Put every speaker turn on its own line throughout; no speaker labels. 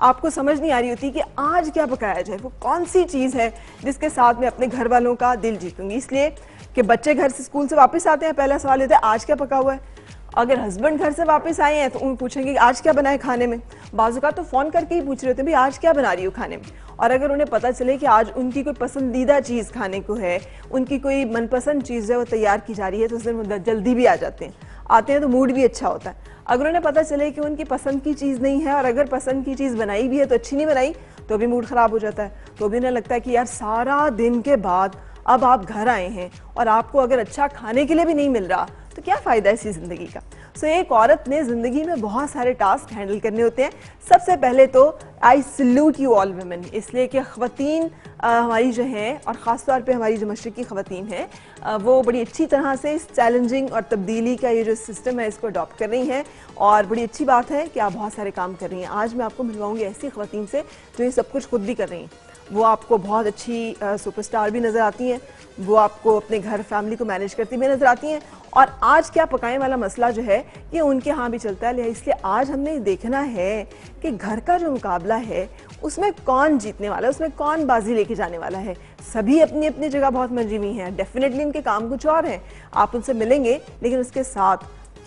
आपको समझ
नहीं आ रही होती कि आज क्या पकाया जाए, वो कौन सी चीज़
है जिसके साथ
मैं अपने घर वालों का दिल जीतूँगी। इसलिए कि बच्चे घर से स्कूल से वापस आते हैं, पहला सवाल लेते हैं आज क्या पका हुआ है? अगर हस्बैंड घर से वापस आए हैं तो उन पूछेंगे आज क्या बनाए खाने में? बाजूका तो फ़ोन करके ही पूछ रहे होते हैं भाई, आज क्या बना रही हो खाने
में?
और अगर उन्हें पता चले कि आज उनकी कोई पसंदीदा चीज़ खाने को है, उनकी कोई मनपसंद चीज़ है, वो तैयार की जा रही है तो उस दिन जल्दी भी
आ
जाते हैं। आते हैं तो मूड भी अच्छा होता है। अगर उन्हें पता चले कि उनकी पसंद की चीज़ नहीं है और अगर पसंद की चीज़ बनाई भी है तो अच्छी नहीं बनाई तो भी मूड ख़राब हो जाता है। तो भी उन्हें लगता है कि यार सारा दिन के बाद अब आप घर आए हैं और आपको अगर अच्छा खाने के लिए भी नहीं मिल रहा तो क्या फ़ायदा है इसी ज़िंदगी का? सो so,
एक औरत
ने ज़िंदगी में बहुत सारे टास्क हैंडल करने होते हैं। सबसे पहले तो I salute you all women इसलिए कि ख़वान हमारी जो हैं और ख़ास तौर पे हमारी जो मशरक़ी ख़वान हैं वो बड़ी अच्छी तरह से इस चैलेंजिंग और तब्दीली का ये जो सिस्टम है इसको अडॉप्ट कर रही हैं और बड़ी अच्छी बात है कि आप बहुत सारे काम कर रही हैं। आज मैं आपको मिलवाऊँगी
ऐसी खातन से
जो ये सब कुछ खुद भी कर रही हैं। वो आपको बहुत अच्छी सुपरस्टार भी नज़र आती हैं। वो आपको अपने घर फैमिली को मैनेज करती भी नज़र आती हैं। और आज क्या पकाएँ वाला मसला जो है, ये उनके यहाँ भी चलता है। इसलिए आज हमने देखना है कि घर का जो मुकाबला है, उसमें कौन जीतने वाला है, उसमें कौन बाजी लेके जाने वाला है। सभी अपनी अपनी जगह बहुत मंजीवी हैं। डेफिनेटली इनके काम कुछ और हैं। आप उनसे मिलेंगे, लेकिन उसके साथ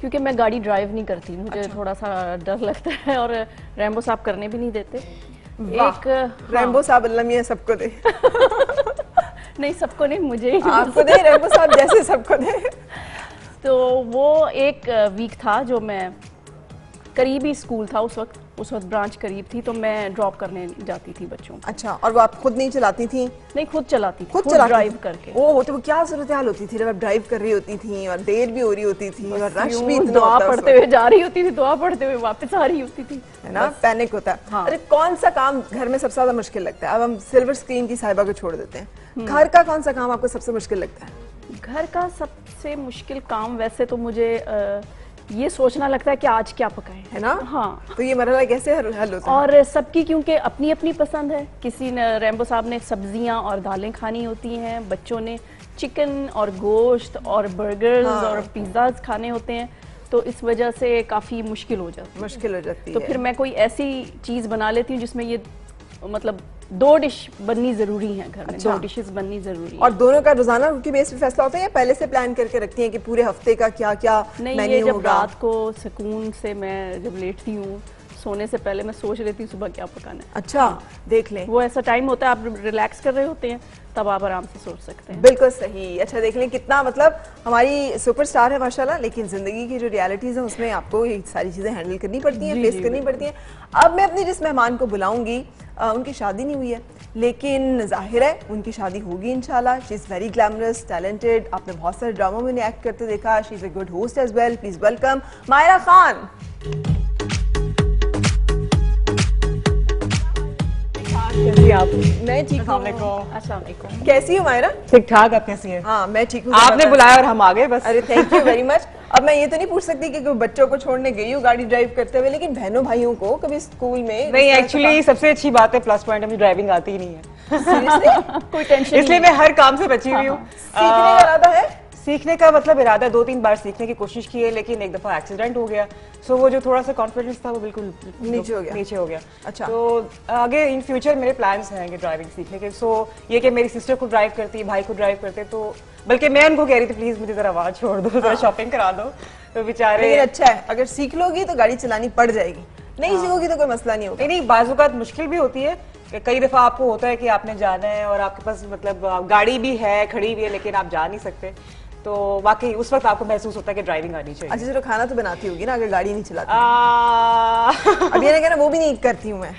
क्योंकि मैं गाड़ी ड्राइव नहीं करती मुझे अच्छा। थोड़ा सा डर लगता है और रैम्बो साहब करने भी नहीं देते।
एक रैम्बो हाँ। साहब अल्लाह सबको दे।
नहीं सबको नहीं मुझे ही
आपको दे रैम्बो साहब जैसे सबको दे।
तो वो एक वीक था जो मैं करीबी स्कूल था उस वक्त। उस वक्त ब्रांच करीब थी तो मैं ड्रॉप करने जाती थी बच्चों को।
अच्छा और वो आप खुद नहीं चलाती थी?
नहीं खुद चलाती
खुद, खुद ड्राइव करके। ओ वो क्या सूरत हाल होती थी जब आप ड्राइव कर रही होती थी और देर भी हो रही होती थी और रश भी
दुआ पढ़ते हुए जा रही होती थी दुआ पढ़ते हुए वापस आ रही होती थी।
है ना? पैनिक होता। है। हाँ। अरे कौन सा काम घर में सबसे ज़्यादा मुश्किल लगता है? अब हम सिल्वर स्क्रीन की साहिबा को छोड़ देते हैं। हम्म। घर का कौन सा काम आपको सबसे मुश्किल लगता है?
घर का सबसे मुश्किल काम वैसे तो मुझे आ, ये सोचना लगता है कि आज क्या पकाएँ
है ना? हाँ। तो ये मरला कैसे हल होता
है? और सबकी क्योंकि अपनी अपनी पसंद है। किसी ने रैम्बो साहब ने सब्ज़ियाँ और दालें खानी होती हैं बच्चों ने चिकन और गोश्त और बर्गर्स हाँ। और पिज्ज़ाज खाने होते हैं तो इस वजह से काफ़ी मुश्किल हो जाती
है। मुश्किल हो जाती
तो है। तो फिर मैं कोई ऐसी चीज़ बना लेती हूँ जिसमें ये मतलब दो डिश बननी ज़रूरी है घर में अच्छा। दो डिशेस बननी ज़रूरी है
और दोनों का रोज़ाना की बेस पे फैसला होता है या पहले से प्लान करके रखती हैं कि पूरे हफ़्ते का क्या क्या
नहीं ये जब रात को सुकून से मैं जब लेटती हूँ सोने से पहले मैं सोच रही थी सुबह क्या पकाना है।
अच्छा देख लें।
वो ऐसा टाइम होता है आप रिलैक्स कर रहे होते हैं तब आप आराम से सोच सकते हैं।
बिल्कुल सही। अच्छा देख लें कितना मतलब हमारी सुपरस्टार है माशाल्लाह लेकिन ज़िंदगी की जो रियलिटीज है उसमें आपको ये सारी चीज़ें हैंडल करनी पड़ती हैं फेस करनी पड़ती हैं। अब मैं अपने जिस मेहमान को बुलाऊँगी उनकी शादी नहीं हुई है लेकिन ज़ाहिर है उनकी शादी होगी इंशाल्लाह। She is very glamorous talented आपने बहुत सारे ड्रामों में एक्ट करते देखा। She is a good host as well please welcome Maira Khan कैसी आप मैं ठीक हूँ। कैसी हूँ मायरा?
ठीक ठाक आप कैसी हैं?
हाँ मैं ठीक हूँ
आपने बुलाया और हम आ गए बस।
अरे थैंक यू वेरी मच अब मैं ये तो नहीं पूछ सकती कि बच्चों को छोड़ने गई हूँ गाड़ी ड्राइव करते हुए लेकिन बहनों भाइयों को कभी स्कूल में
नहीं एक्चुअली सबसे अच्छी बात है प्लस पॉइंट हमें ड्राइविंग आती ही नहीं
है। कोई टेंशन
इसलिए मैं हर काम से बची हुई हूँ।
सीखने का इरादा है?
सीखने का मतलब इरादा दो तीन बार सीखने की कोशिश की है लेकिन एक दफ़ा एक्सीडेंट हो गया। सो वो जो थोड़ा सा कॉन्फिडेंस था वो बिल्कुल
नीचे हो गया।
नीचे हो गया। अच्छा। तो आगे इन फ्यूचर मेरे प्लान्स हैं कि ड्राइविंग सीखने के। सो ये कि मेरी सिस्टर को ड्राइव करती है भाई को ड्राइव करते तो बल्कि मैं उनको कह रही थी प्लीज़ मुझे जरा आवाज़ छोड़ दो जरा शॉपिंग हाँ। करा दो। तो बेचारे
अच्छा है अगर सीख लोगी तो गाड़ी चलानी पड़ जाएगी। नहीं सीखोगी तो कोई मसला नहीं होगा।
नहीं नहीं बाजुकात मुश्किल भी होती है कई दफ़ा आपको होता है कि आपने जाना है और आपके पास मतलब गाड़ी भी है खड़ी भी है लेकिन आप जा नहीं सकते। तो वाकई उस वक्त आपको महसूस होता है कि ड्राइविंग आनी चाहिए।
अच्छा चलो खाना तो बनाती होगी ना अगर गाड़ी नहीं चलाती।
आ,
अब ये ना कहना वो भी नहीं करती हूँ मैं।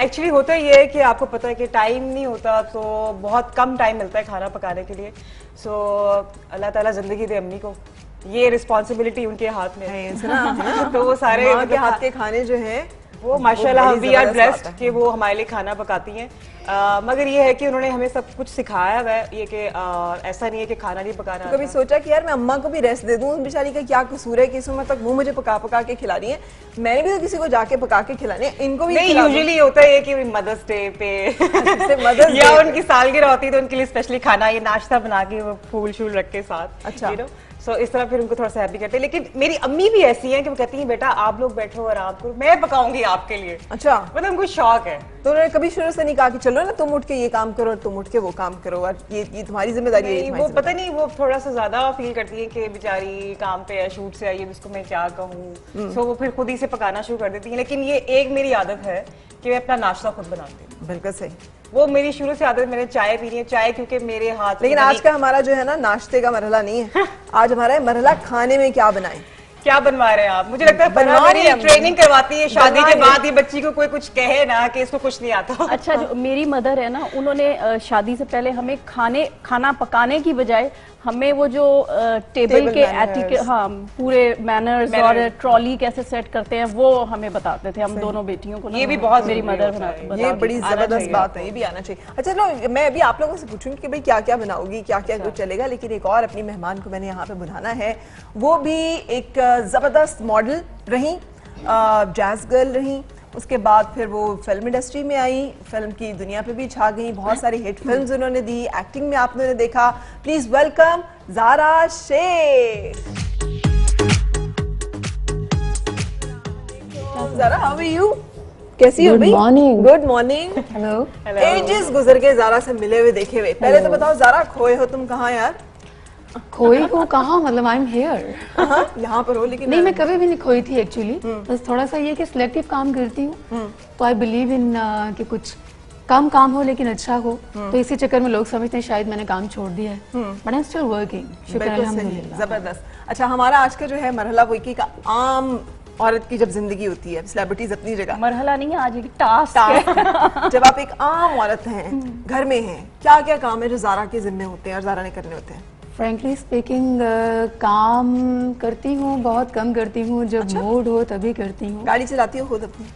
एक्चुअली होता ये है कि आपको पता है कि टाइम नहीं होता तो बहुत कम टाइम मिलता है खाना पकाने के लिए। सो अल्लाह ताला ज़िंदगी दे अम्मी को। ये रिस्पॉन्सिबिलिटी उनके हाथ में है।
सुना है ना?
तो वो सारे
उनके
मतलब
हाथ के खाने जो है
वो माशाल्लाह
बड़ी
वी आर ब्लेस्ड कि वो हमारे लिए खाना पकाती हैं। मगर ये है कि उन्होंने हमें सब कुछ सिखाया हुआ है ये कि ऐसा नहीं है कि खाना नहीं पकाना
कभी
आता।
सोचा कि यार मैं अम्मा को भी रेस्ट दे दूँ बेचारी का क्या कसूर है कि इस उम्र तक वो मुझे पका पका के खिला रही है? मैंने भी तो किसी को जाके पका के खिलाने हैं, इनको भी
नहीं यूजुअली होता है कि मदर्स डे पे
Mother's
या उनकी सालगिरह होती है तो उनके लिए स्पेशली खाना ये नाश्ता बना के वो फूल शूल रख के साथ
अच्छा।
सो इस तरह फिर उनको थोड़ा सा हैप्पी करते हैं। लेकिन मेरी अम्मी भी ऐसी हैं कि वो कहती हैं बेटा आप लोग बैठो और करो मैं पकाऊँगी आपके लिए।
अच्छा।
मतलब उनको शौक है।
तो उन्होंने कभी शुरू से नहीं कहा कि चलो ना तुम उठ के ये काम करो और तुम उठ के वो काम करो। और ये ये तुम्हारी ज़िम्मेदारी है ये
वो पता नहीं वो थोड़ा सा ज़्यादा फील करती है कि बेचारी काम पे है शूट से आई है उसको मैं क्या
हम्म।
कहूँ सो वो फिर खुद ही से पकाना शुरू कर देती है। लेकिन ये एक मेरी आदत है कि मैं अपना नाश्ता खुद बनाती हूँ।
बिल्कुल सही।
वो मेरी शुरू से आदत मैंने चाय पीनी है चाय क्योंकि मेरे हाथ
लेकिन आज का हमारा जो है ना नाश्ते का मरहला नहीं है। आज हमारा है मरहला खाने में क्या बनाएँ?
क्या बनवा रहे हैं आप? मुझे लगता है
बनवा
बनवा
रही है
ट्रेनिंग करवाती है शादी के बाद ही बच्ची को कोई कुछ कहे ना कि इसको कुछ नहीं आता।
अच्छा जो मेरी मदर है ना उन्होंने शादी से पहले हमें खाने खाना पकाने की बजाय हमें वो जो टेबल के एटिकेट हाँ पूरे मैनर्स और ट्रॉली कैसे सेट करते हैं वो हमें बताते थे। हम दोनों बेटियों को
ये भी बहुत
मेरी मदर
ये बड़ी ज़बरदस्त बात है ये भी आना चाहिए। अच्छा लो मैं अभी आप लोगों से पूछूँगी कि भाई क्या क्या बनाओगी क्या क्या कुछ चलेगा लेकिन एक और अपनी मेहमान को मैंने यहाँ पे बुलाना है। वो भी एक ज़बरदस्त मॉडल रही जैज गर्ल रही उसके बाद फिर वो फ़िल्म इंडस्ट्री में आई फ़िल्म की दुनिया पे भी छा गई बहुत सारी हिट फिल्म्स उन्होंने दी एक्टिंग में आपने उन्हें देखा। Please welcome Zara Sheikh Zara how are you कैसी हो भाई
morning.
Good morning
hello
edges गुजर के जारा से मिले हुए देखे हुए। पहले तो बताओ जारा खोए हो तुम कहाँ यार?
खोई हूँ कहा मतलब आई एम हेयर
यहाँ पर हो लेकिन
नहीं मैं कभी भी नहीं खोई थी एक्चुअली बस थोड़ा सा ये कि सिलेक्टिव काम करती हूँ तो आई बिलीव इन कि कुछ कम काम हो लेकिन अच्छा हो। तो इसी चक्कर में लोग समझते हैं शायद मैंने काम छोड़ दिया है। बट आई स्टिल वर्किंग
ज़बरदस्त। अच्छा हमारा आज का जो है मरहला वो की का आम औरत की जब ज़िंदगी होती है सेलिब्रिटीज अपनी जगह।
मरहला नहीं है आज एक टास्क है।
टास्क जब आप एक आम औरत हैं घर में हैं क्या क्या काम है जो जारा के जिम्मे होते हैं और जारा ने करने होते हैं?
फ्रेंकली स्पीकिंग काम करती हूँ बहुत कम करती हूँ। जब मूड हो तभी करती हूँ।
गाड़ी चलाती हो खुद अपनी?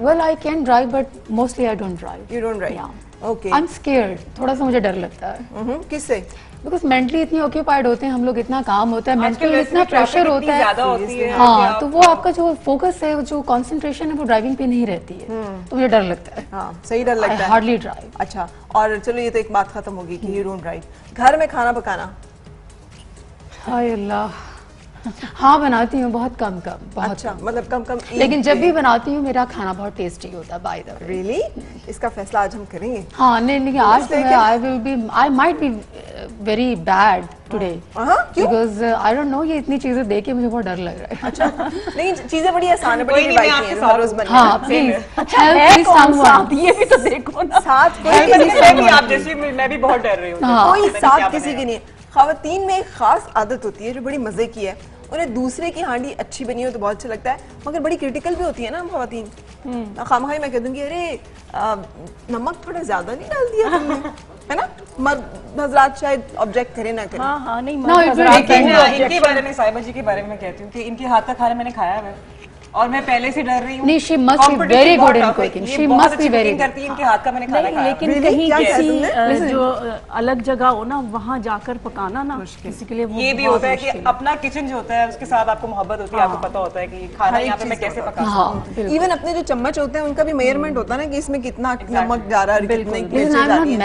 Well I can drive but mostly I don't drive
you don't
Yeah.
Okay
I am scared थोड़ा सा मुझे डर लगता है।
किससे?
बिकॉज़ मेंटली इतनी ऑक्यूपाइड होते हैं हम लोग इतना काम होता है मेंटली इतना प्रेशर होता है।
होती है।
हाँ तो वो आपका जो फोकस है जो कंसंट्रेशन है वो ड्राइविंग पे नहीं रहती है। तो मुझे डर लगता है।
हाँ सही डर लगता है।
हार्डली ड्राइव
अच्छा और चलो ये तो एक बात खत्म होगी कि यू डोंट राइट घर में खाना पकाना?
हाय अल्लाह। हाँ बनाती हूँ बहुत कम कम बहुत
अच्छा कम। मतलब कम कम
लेकिन जब भी बनाती हूँ मेरा खाना बहुत टेस्टी होता है बाय द वे
रियली इसका फैसला आज हम करेंगे?
हाँ नहीं नहीं आज तो मैं I will be I might be very bad today
हाँ।
बिकॉज़ आई डोंट नो ये इतनी चीज़ें देख के मुझे बहुत डर लग रहा है।
अच्छा नहीं चीज़ें बड़ी आसान है बड़ी
नहीं, मैं आपके साथ
रोज
हूँ।
हाँ प्लीज़ हेल्प
कौन सा
someone.
ये भी तो देखो ना।
साथ कोई
मैं
किसी
मैं भी आप जैसी मैं भी बहुत डर रही हूँ।
हाँ।
कोई
नहीं
साथ किसी। की नहीं है। खातन में एक खास आदत होती है जो बड़ी मज़े की है। उन्हें दूसरे की हांडी अच्छी बनी हो तो बहुत अच्छा लगता है मगर बड़ी क्रिटिकल भी होती है ना हम खातन खाम खाई मैं कह दूँगी अरे आ, नमक थोड़ा ज़्यादा नहीं डाल दिया तुमने है ना? मर्द हजरात शायद ऑब्जेक्ट करे ना करें।
हाँ हाँ नहीं
No,
मर्द हजरात
हाँ, इनके बारे में साहिबा जी के बारे में कहती हूँ कि इनके हाथ का खाना मैंने खाया है। और मैं पहले से डर रही हूँ।
नहीं, she must be
Competition
very
बहुत
good in
tough है।
cooking.
ये
She
बहुत
must be
अच्छी
very
cooking
good.
करती है इनके हाथ का मैंने खाना खाया।
लेकिन कहीं किसी. जो अलग जगह हो ना वहाँ जाकर पकाना ना किसी के लिए वो
ये भी होता है कि
मुश्किल
अपना किचन जो होता है उसके साथ आपको मोहब्बत होती है आपको पता होता है कि खाना यहाँ पे मैं कैसे पका
हाँ।
इवन अपने जो चम्मच होते हैं उनका भी मेज़रमेंट होता है ना कि इसमें कितना नमक जा रहा है और कितनी
Listen,
मिर्ची
I'm
जा
not
रही है।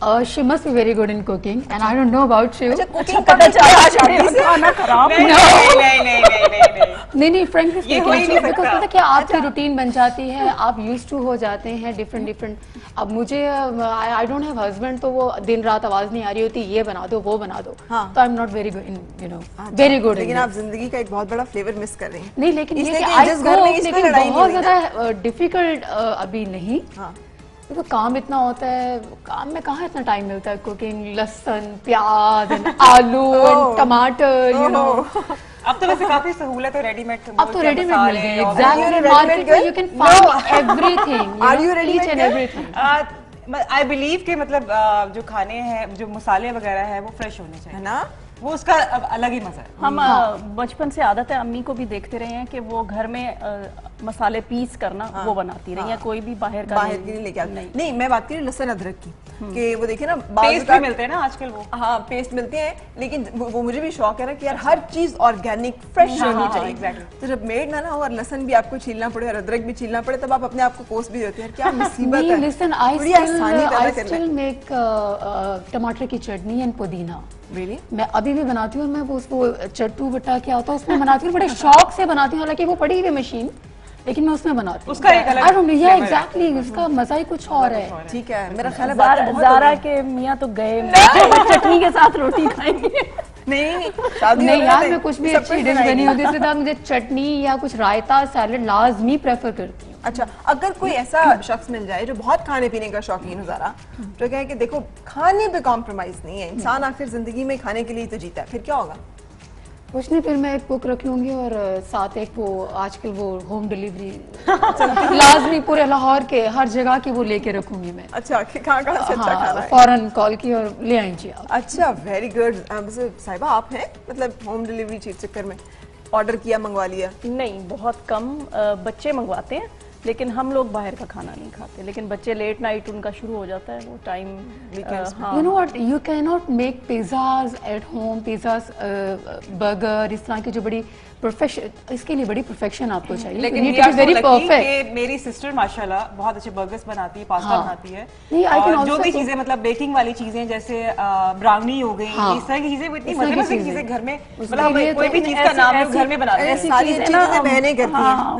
Uh, she must be very good in cooking, and I don't know about you.
अच्छा कुकिंग पता चला शादी से?
खाना खराब
नहीं नहीं नहीं नहीं नहीं नहीं
बिकॉज़ पता क्या आपकी अच्छा। रूटीन बन जाती है आप यूज़ टू हो जाते हैं डिफरेंट डिफरेंट अब मुझे आई डोंट हैव हस्बैंड तो वो दिन रात आवाज़ नहीं आ रही होती ये बना दो वो बना दो।
हाँ।
तो I am not very good in you know very good
लेकिन आप ज़िंदगी का एक बहुत बड़ा फ्लेवर मिस कर रहे हैं।
नहीं लेकिन बहुत ज़्यादा डिफ़िकल्ट uh, uh, अभी नहीं।
हाँ।
हाँ देखो काम इतना होता है काम में कहाँ इतना टाइम मिलता है? कुकिंग लहसुन प्याज आलू टमाटर यू नो
अब तो वैसे काफ़ी सहूलत है रेडीमेड
अब तो रेडीमेड मिल गई एग्जैक्टली मार्केट में you can find everything
Are you ready-made
and everything
I believe के मतलब आ, जो खाने हैं जो मसाले वगैरह है वो फ्रेश होने चाहिए।
है ना?
वो उसका अब अलग ही मज़ा है।
हम अ, बचपन से आदत है अम्मी को भी देखते रहे हैं कि वो घर में मसाले पीस करना हाँ, वो बनाती रही है। कोई भी बाहर का
बाहर
नहीं-
लेके आते।
नहीं।
नहीं मैं बात कर रही हूँ लहसुन अदरक की कि वो देखिए ना
पेस्ट भी मिलते हैं ना आजकल वो।
हाँ पेस्ट मिलते हैं लेकिन वो, मुझे भी शौक है ना कि यार हर चीज़ ऑर्गेनिक फ्रेश
हाँ,
होनी
हाँ,
चाहिए। तो जब मेड ना ना हो और लहसन भी आपको छीलना पड़े और अदरक भी छीलना पड़े तब आप अपने आप को कोस भी देते हैं। क्या मुसीबत है।
लिसन आई स्टिल मेक टमाटर की चटनी एंड पुदीना।
Really?
मैं अभी भी बनाती हूँ मैं वो उसको चट्टू बट्टा क्या होता है उसमें बनाती हूँ बड़े शौक से बनाती हूँ हालाँकि वो पड़ी हुई मशीन लेकिन मैं उसमें बनाती
उसका एक अलग है।
exactly, उसका मज़ा ही कुछ और है।
ठीक है मेरा ख्याल है
जारा। के मियाँ तो गए चटनी के साथ रोटी खाएँगे।
नहीं नहीं
यार मैं कुछ भी अच्छी डिश बनी होती है साथ मुझे चटनी या कुछ रायता सैलेड लाजमी प्रेफर करती हूँ।
अच्छा अगर कोई ऐसा शख्स मिल जाए जो बहुत खाने पीने का शौकीन हो ज़रा तो कहे कि देखो खाने पे कॉम्प्रोमाइज नहीं है। इंसान आखिर ज़िंदगी में खाने के लिए तो जीता है। फिर क्या होगा?
कुछ नहीं फिर मैं एक बुक रखी होंगी और साथ एक वो आजकल वो होम डिलीवरी लाजमी पूरे लाहौर के हर जगह की वो लेके रखूँगी मैं।
अच्छा कि कहाँ कहाँ से अच्छा खाना
हाँ?
है
फ़ौरन कॉल की और ले आई जी आप।
अच्छा वेरी गुड साहिबा आप हैं? मतलब होम डिलीवरी चीज़ चक्कर में ऑर्डर किया मंगवा लिया?
नहीं बहुत कम बच्चे मंगवाते हैं। लेकिन हम लोग बाहर का खाना नहीं खाते लेकिन बच्चे लेट नाइट उनका शुरू हो जाता है वो time
you know what you can not make pizzas at home pizzas burger इस तरह की जो बड़ी इसके लिए बड़ी परफेक्शन आपको हम्म, चाहिए
लेकिन
ये
तो
वेरी
परफेक्ट मेरी सिस्टर माशाल्लाह बहुत अच्छे बर्गर्स बनाती है पास्ता
हाँ।
बनाती है।
नहीं,
और जो भी चीज़ें मतलब बेकिंग वाली चीज़ें जैसे ब्राउनी हो गई
हाँ।
इस तरह की चीज़ें इतनी मतलब
चीज़ें।
घर में मतलब कोई भी चीज़ का नाम घर में बनाते हैं
सारी
चीज़ें
बहनें करती हैं।
हाँ,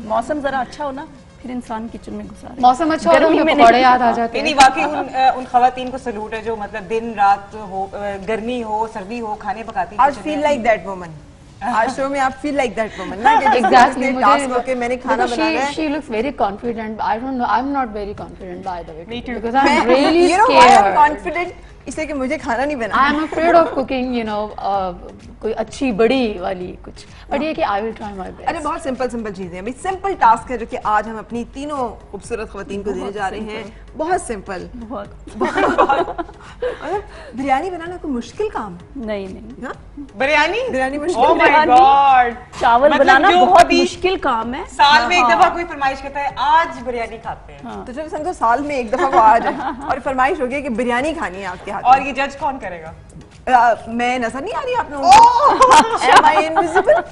मौसम जरा अच्छा हो ना? फिर इंसान किचन में घुसा
मौसम अच्छा
गर्मी में
पकौड़े याद आ जाते हैं।
वाकई उन उन खातन को सलूट है जो मतलब दिन रात हो गर्मी हो सर्दी हो खाने पकाती
आज feel like that woman show में आप फील लाइक दैट वुमन ना कि
एग्जैक्टली
टास्क ओके मैंने खाना
बनाया
है।
She looks very confident I don't know I am
not very
confident by
the
way
because I am really
scared
confident इसलिए कि मुझे खाना नहीं
I am afraid of cooking you know uh, कोई अच्छी बड़ी वाली कुछ। बट ये कि I will try my
अरे बहुत सिंपल सिंपल चीज़ें हैं। भाई सिंपल टास्क है जो कि आज हम अपनी तीनों खूबसूरत खवातीन को देने जा रहे हैं। बहुत सिंपल
बहुत।
बिरयानी बनाना कोई मुश्किल काम?
नहीं नहीं।
हाँ?
बिरयानी?
बिरयानी
ओह
मुश्किल।
माय गॉड
चावल
मतलब
बनाना बहुत मुश्किल काम है।
साल में एक
हाँ।
दफ़ा कोई फरमाइश करता है आज बिरयानी खाते हैं।
तो जब समझो साल में एक दफ़ा वो आ जाए। और फरमाइश हो गई कि बिरयानी खानी है आपके हाथ
और ये जज कौन करेगा?
में। मैं नज़र नहीं आ रही आप लोगों को। Am I invisible?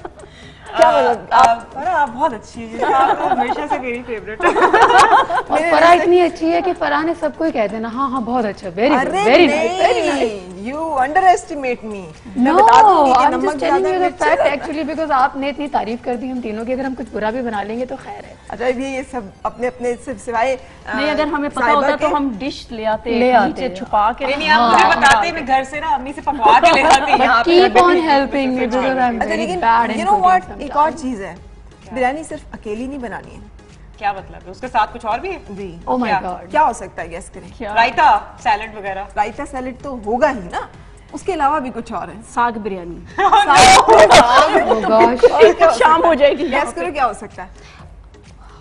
क्या मतलब आप आप बहुत अच्छी है आप हमेशा से मेरी फेवरेट
और फरा इतनी अच्छी है कि फरा ने सबको ही कह देना हाँ हाँ बहुत अच्छा very very nice
you underestimate me
fact
ज्यादा-
actually आपने इतनी तारीफ़ कर दी हम तीनों की अगर हम कुछ बुरा भी बना लेंगे तो खैर है।
अच्छा ये ये सब अपने अपने सिर्फ़ सिवाय
नहीं अगर हमें पता होता तो हम डिश ले आते
ले आते।
छुपा के
नहीं आप मुझे
हाँ,
बताते मैं घर से ना अम्मी से पकवा के ले आती यहाँ पे
keep on helping me because I'm
अच्छा
very
लेकिन
bad in
you know what एक और चीज़ है बिरयानी सिर्फ़ अकेली नहीं बनानी है।
क्या मतलब है? उसके साथ कुछ और भी है?
जी।
Oh my
क्या?
god.
क्या हो सकता है गेस करें।
रायता सैलेड वगैरह।
रायता सैलेड तो होगा ही ना। उसके अलावा भी कुछ और है।
साग बिरयानी।
Oh.
शाम हो जाएगी
गेस करो क्या हो सकता है।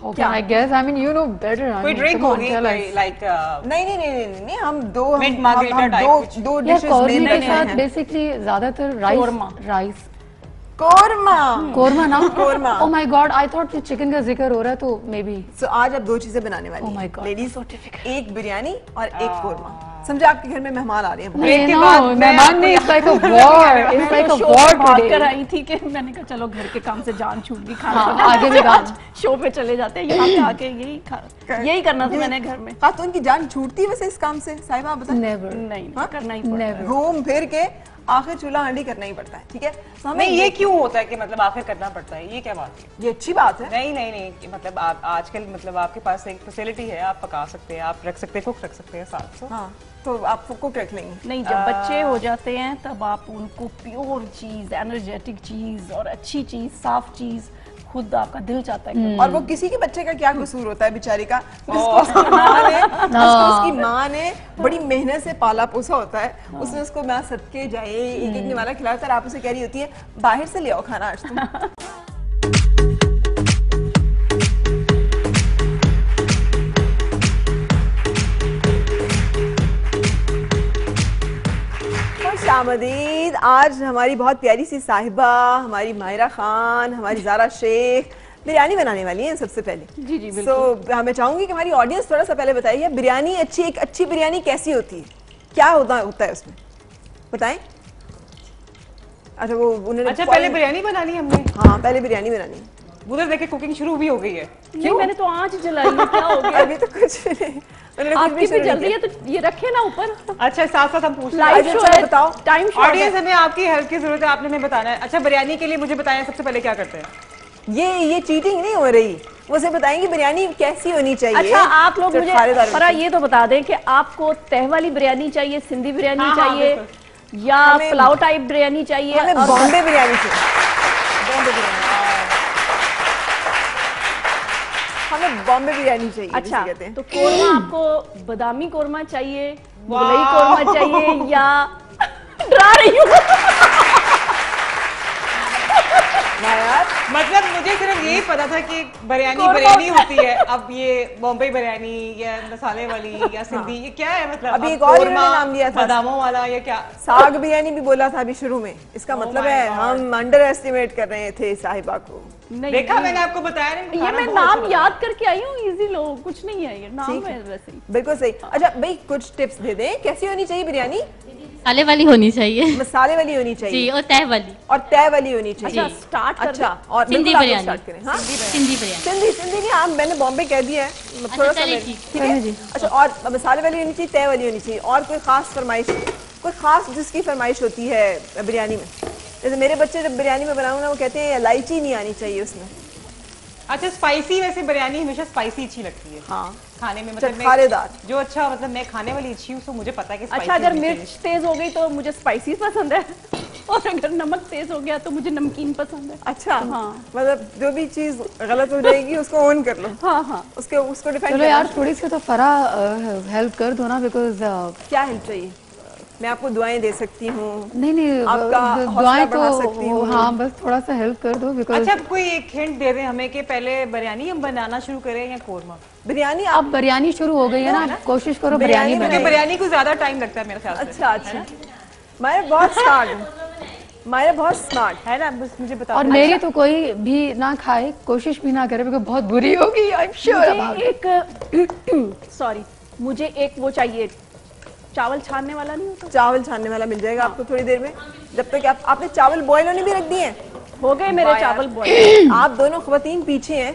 How can I guess? I mean, you know better. I
कोई ड्रिंक होगी. लाइक
नहीं नहीं नहीं नहीं नहीं हम दो हम, हम, हम दो दो डिशेस
कौरमे
मेन
के साथ
हैं
बेसिकली ज़्यादातर राइस राइस
कोरमा।
कोरमा ना?
Korma.
Oh my God I thought chicken का ज़िक्र हो रहा है तो मे बी
सो आज आप दो चीज़ें बनाने वाली
Oh my
हैं।
God,
लेडीज़ एक बिरयानी और एक कोरमा। समझे आपके घर में मेहमान आ रहे हैं।
Break के
नो
बाद
मेहमान नहीं it's like a war it's like a war today
I थी कि मैंने कहा चलो घर के काम से जान छूट गई खाना
हाँ, आगे भी काम।
शो पे चले जाते हैं यहाँ पे आके यही खा- यही करना था मैंने घर में।
खातून की जान छूटती है वैसे इस काम से साहिबा आप बताएँ।
नेवर
नहीं
हाँ?
करना ही पड़ता
घूम फिर के आखिर चूल्हा हंडी करना ही पड़ता है ठीक है? तो हमें
नहीं ये क्यों होता है कि मतलब आखिर करना पड़ता है? ये क्या बात है?
ये अच्छी बात है।
नहीं नहीं नहीं मतलब आप आजकल मतलब आपके पास एक फैसिलिटी है आप पका सकते हैं आप रख सकते हैं कुक रख सकते हैं साथ
हाँ तो आप कुक रख लेंगे।
नहीं जब आ... बच्चे हो जाते हैं तब आप उनको प्योर चीज़ एनर्जेटिक चीज़ और अच्छी चीज़ साफ़ चीज़ खुद आपका दिल चाहता है
और वो किसी के बच्चे का क्या कसूर होता है बेचारी का? उसकी माँ ने जिसको उसकी माँ ने बड़ी मेहनत से पाला पोसा होता है। उसने उसको मैं सदके जाए एक एक निवाला खिलाया और आप उसे कह रही होती है बाहर से ले आओ खाना आज तुम। आमदीद आज हमारी बहुत प्यारी सी साहिबा हमारी माहिरा खान हमारी जारा शेख बिरयानी बनाने वाली हैं सबसे पहले।
जी, जी,
सो so, मैं चाहूँगी कि हमारी ऑडियंस थोड़ा सा पहले बताइए बिरयानी अच्छी एक अच्छी बिरयानी कैसी होती है? क्या होता होता है उसमें? बताएँ। अच्छा वो उन्होंने
अच्छा पहले बिरयानी बनानी है हमने।
हाँ पहले बिरयानी बनानी है।
उधर देखे कुकिंग शुरू भी हो गई है।
नहीं मैंने तो आज जलाई है क्या हो गया?
अभी तो कुछ भी नहीं।
आपकी भी जल्दी है। तो ये रखे ना ऊपर।
अच्छा साथ साथ हम पूछ रहे
लाइव
अच्छा,
शो है
बताओ।
टाइम शो
ऑडियंस हमें आपकी हेल्प की ज़रूरत है आपने हमें बताना है। अच्छा बिरयानी के लिए मुझे बताएँ सबसे पहले क्या करते हैं?
ये ये चीटिंग नहीं हो रही। वो उसे बताएँगे बिरयानी कैसी होनी चाहिए।
अच्छा आप लोग मुझे
है।
ये तो बता दें कि आपको तह वाली बिरयानी चाहिए सिंधी बिरयानी
हाँ, हाँ,
चाहिए या पुलाव टाइप बिरयानी चाहिए
बॉम्बे बिरयानी चाहिए।
बॉम्बे बिरयानी
हमें बॉम्बे बिरयानी चाहिए
अच्छा
कहते हैं।
तो कोरमा आपको बादामी कोरमा चाहिए मुगलई कोरमा चाहिए या डरा रही हूँ।
मतलब मुझे सिर्फ़ यही पता था कि बिरयानी बिरयानी होती है। अब ये बॉम्बे बिरयानी या मसाले वाली या सिंधी ये क्या है मतलब?
अभी एक और नाम लिया था।
बादामों वाला या क्या?
साग बिरयानी भी बोला था अभी शुरू में। इसका
Oh
मतलब है हम अंडर एस्टिमेट कर रहे थे साहिबा को।
नहीं
देखा मैंने आपको बताया नहीं
ये मैं नाम याद करके आई हूँ इजी लो कुछ नहीं है ये नाम है।
है।
वैसे
बिल्कुल सही। अच्छा भाई कुछ टिप्स दे दें। कैसी होनी चाहिए बिरयानी?
मसाले वाली होनी चाहिए।
मसाले वाली होनी
जी
चाहिए
और तह वाली।
और तय वाली होनी चाहिए।
अच्छा स्टार्ट
अच्छा और
सिंधी
आप
बिरयानी।
हाँ?
सिंधी बिरयानी।
सिंधी सिंधी नहीं हाँ मैंने बॉम्बे कह दिया है। मतलब
अच्छा,
थोड़ा सा।
ठीक।
है? अच्छा और मसाले वाली होनी चाहिए तय वाली होनी चाहिए। और कोई खास फरमाइश? कोई खास जिसकी फरमाइश होती है बिरयानी में? जैसे मेरे बच्चे जब बिरयानी में बनाऊँ ना वो कहते हैं इलायची नहीं आनी चाहिए उसमें।
अच्छा स्पाइसी वैसे बिरयानी हमेशा स्पाइसी अच्छी लगती है।
हाँ।
खाने में मतलब मैं-
खारेदार।
जो अच्छा मतलब मैं खाने वाली अच्छी हूँ तो मुझे पता है कि
अच्छा अगर मिर्च तेज हो गई तो मुझे स्पाइसी पसंद है। और अगर नमक तेज हो गया तो मुझे नमकीन पसंद है।
अच्छा
हाँ।
मतलब जो भी चीज़ गलत हो जाएगी उसको ऑन कर लो।
हाँ हाँ।
उसके उसको डिफेंड
चलो यार थोड़ी सी तो फरा हेल्प कर दो ना बिकॉज़
क्या हेल्प चाहिए? मैं आपको दुआएँ दे सकती हूँ।
नहीं नहीं
आपका
दुआएँ तो
सकती हूँ।
हाँ बस थोड़ा सा हेल्प कर दो बिकॉज़
अच्छा कोई एक हिंट दे दें हमें कि पहले बिरयानी हम बनाना शुरू करें या कोरमा?
बिरयानी आप
अब बिरयानी शुरू हो गई है ना कोशिश करो
बिरयानी
बिरयानी
को ज़्यादा टाइम लगता है मेरे ख्याल
अच्छा अच्छा। मैं बहुत स्मार्ट मैं बहुत स्मार्ट
है ना? बस मुझे बता
और मेरी तो कोई भी ना खाए कोशिश भी ना करे बिकॉज़ बहुत बुरी होगी आई एम श्योर
एक सॉरी मुझे एक वो चाहिए। चावल छानने वाला नहीं होता?
चावल छानने वाला मिल जाएगा आपको थोड़ी देर में। जब तक आप आपने चावल बॉयल होने भी रख दिए हैं।
हो गए मेरे चावल बॉयल
आप दोनों खवतीन पीछे हैं।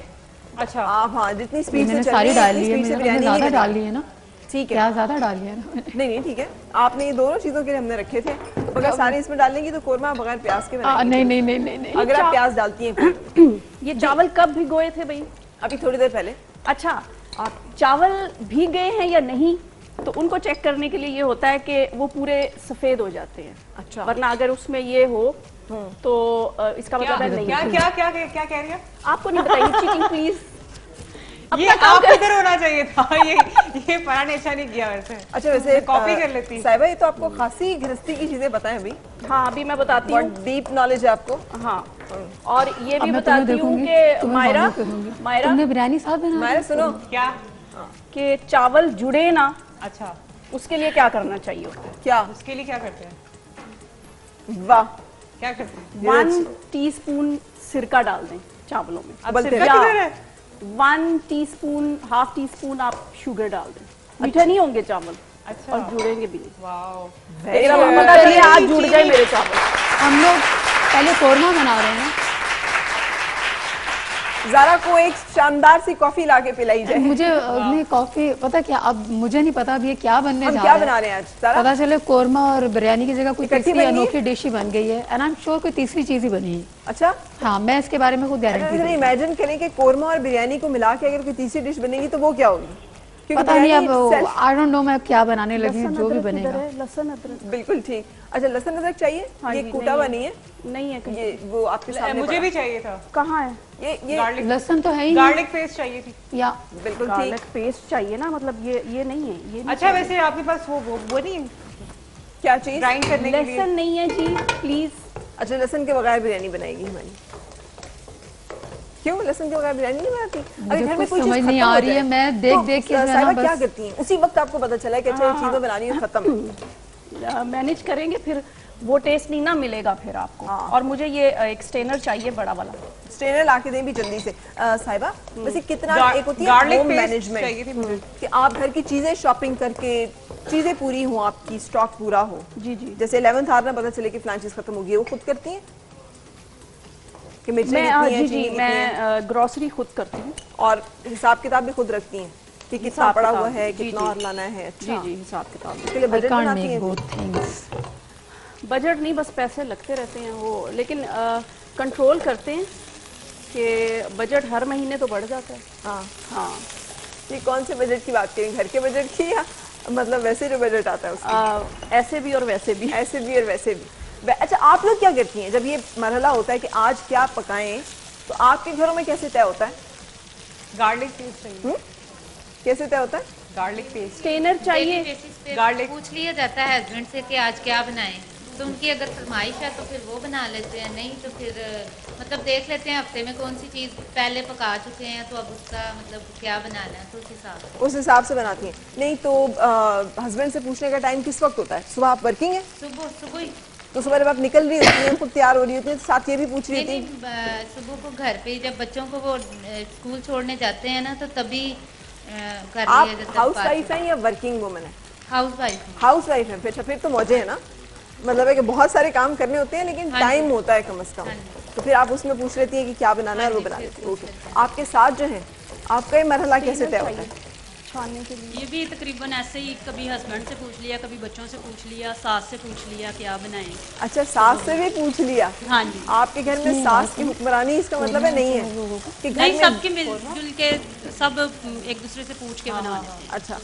अच्छा।
आप हाँ जितनी स्पीड से
सारी
है,
डाल ली है मैंने ज़्यादा
नहीं
डाल ली है ना।
ठीक है।
क्या ज़्यादा डाल लिया ना
नहीं नहीं ठीक है। आपने ये दोनों चीज़ों के लिए हमने रखे थे। अगर सारे इसमें डालेंगी तो कोरमा बगैर प्याज के
आ, नहीं नहीं नहीं नहीं नहीं।
अगर आप प्याज डालती हैं
ये चावल कब भिगोए थे भाई?
अभी थोड़ी देर पहले।
अच्छा आप चावल भीग गए हैं या नहीं? तो उनको चेक करने के लिए ये होता है कि वो पूरे सफ़ेद हो जाते हैं।
अच्छा।
वरना अगर उसमें ये हो तो इसका मतलब है नहीं
क्या क्या क्या क्या क्या कह रही है?
आपको नहीं बताइए चीटिंग प्लीज़
ये आप इधर होना चाहिए था। ये ये फरहान ने अच्छा नहीं किया वैसे।
अच्छा वैसे
कॉपी कर लेती।
साहिबा ये तो आपको खासी गृहस्थी की चीज़ें है अभी।
हाँ अभी मैं बताती हूँ।
डीप नॉलेज है आपको?
हाँ और ये भी बताती हूँ कि मायरा मायरा
बिरयानी साथ बना
मायरा सुनो।
क्या?
कि चावल जुड़े ना
अच्छा
उसके लिए क्या करना चाहिए? होता है
क्या?
उसके लिए क्या करते हैं?
वाह।
क्या करते हैं?
वन टीस्पून सिरका डाल दें चावलों में।
अब सिरका किधर है?
One teaspoon half teaspoon आप शुगर डाल दें। मीठे नहीं होंगे चावल
अच्छा।
और जुड़ेंगे भी नहीं। आज जुड़ गए मेरे चावल।
हम लोग पहले कौरमा बना रहे हैं।
जारा को एक शानदार सी कॉफ़ी लाके पिलाई जाए।
मुझे अपनी कॉफ़ी पता क्या अब मुझे नहीं पता अब ये क्या बनने जा
क्या बना रहे हैं आज?
पता चले कोरमा और बिरयानी की जगह कोई तीसरी अनोखी डिश ही बन गई है एंड आई एम श्योर कोई तीसरी चीज़ ही बनी है।
अच्छा?
हाँ मैं इसके बारे में खुद गारंटी
इमेजिन करें कि कोरमा और बिरयानी को मिला के अगर कोई तीसरी डिश बनेगी तो वो क्या होगी?
पता नहीं अब आई डोंट नो मैं क्या बनाने लगी जो भी बनेगा?
लहसुन अदरक।
बिल्कुल ठीक। अच्छा लहसुन अदरक चाहिए?
हाँ
ये कूटा हुआ नहीं है।
नहीं है
ये वो आपके सामने
मुझे भी चाहिए था।
कहाँ है?
ये ये
गार्लिक
लहसुन तो है ही
गार्लिक पेस्ट चाहिए थी।
या।
बिल्कुल
गार्लिक पेस्ट चाहिए ना मतलब ये ये नहीं है ये
अच्छा वैसे आपके पास वो वो, वो नहीं
क्या चीज़?
ग्राइंड करने के लिए।
लहसुन नहीं है जी प्लीज़
अच्छा लहसुन के बगैर बिरयानी बनाएगी हमारी। क्यों? लहसुन के बगैर बिरयानी नहीं बनाती? अगर घर में
कुछ
कोई
समझ नहीं आ रही है, मैं देख-
तो,
देख के
अ,
जो है
साहिबा
ना
क्या करती हैं? उसी वक्त आपको पता चला है कि अच्छा ये चीज़ें बनानी है खत्म।
मैनेज करेंगे फिर। वो टेस्ट नहीं ना मिलेगा फिर आपको।
हाँ।
और मुझे ये एक स्टेनर चाहिए बड़ा वाला।
स्ट्रेनर ला के दें भी जल्दी से। साहिबा वैसे कितना
गार-
एक होती है होम मैनेजमेंट
चाहिए थी मुझे।
कि आप घर की चीज़ें शॉपिंग करके चीज़ें पूरी हो आपकी स्टॉक पूरा हो।
जी जी।
जैसे 11th आवर में पता चले कि फलां चीज़ खत्म होगी है वो खुद करती हैं? कि
मैं
है
जी जी मैं ग्रोसरी खुद करती हूँ।
और हिसाब किताब भी खुद रखती हैं कि कितना पड़ा हुआ है कितना और लाना है। अच्छा।
जी जी हिसाब किताब।
बजट
नहीं बस पैसे लगते रहते हैं वो। लेकिन कंट्रोल करते हैं कि बजट हर महीने तो बढ़ जाता है।
हाँ।
हाँ।
ये कौन से बजट की बात करें? घर के बजट की या मतलब वैसे जो बजट आता है उसका?
ऐसे भी और वैसे भी।
ऐसे भी और वैसे भी। अच्छा आप लोग क्या करती हैं? जब ये मरहला होता है कि आज क्या पकाएँ तो आपके घरों में कैसे तय होता है?
गार्लिक पेस्ट चाहिए?
कैसे तय होता है?
Garlic paste.
स्टेनर चाहिए।
Garlic.
पूछ लिया जाता है हस्बैंड से कि आज क्या बनाएँ। तो उनकी अगर फरमाइश है तो फिर वो बना लेते हैं नहीं तो फिर मतलब देख लेते हैं हफ़्ते में कौन सी चीज़ पहले पका चुके हैं तो अब उसका मतलब क्या बनाना है तो उस हिसाब से।
उस हिसाब से बनाती हैं। नहीं तो हस्बैंड से पूछने का टाइम किस वक्त होता है? सुबह आप वर्किंग हैं?
सुबह सुबह ही।
तो सुबह जब आप निकल रही होती हैं खुद तैयार हो रही होती हैं तो साथ ये भी पूछ रही होती हैं
सुबह को घर पे जब बच्चों को वो स्कूल छोड़ने जाते हैं ना तो तभी कर
आप हाउस वाइफ हैं या वर्किंग वुमन है?
हाउस वाइफ
हाउस वाइफ है। फिर फिर तो मौजे है ना। मतलब है कि बहुत सारे काम करने होते हैं लेकिन
हाँ
टाइम होता है कम अज कम।
हाँ
तो फिर आप उसमें पूछ लेती हैं कि क्या बनाना है वो
हाँ
बना लेती हैं। आपके साथ जो है आपका ये मरहला कैसे तय होता है?
छानने के लिए।
ये भी तकरीबन ऐसे ही कभी हस्बैंड से पूछ लिया कभी बच्चों से पूछ लिया सास से पूछ लिया क्या बनाएँ?
अच्छा सास से भी पूछ लिया?
हाँ जी।
आपके घर में सास की हुक्मरानी इसका मतलब है नहीं है? कि घर
नहीं
में
सबके मिलजुल के सब एक दूसरे से पूछ के बना
अच्छा।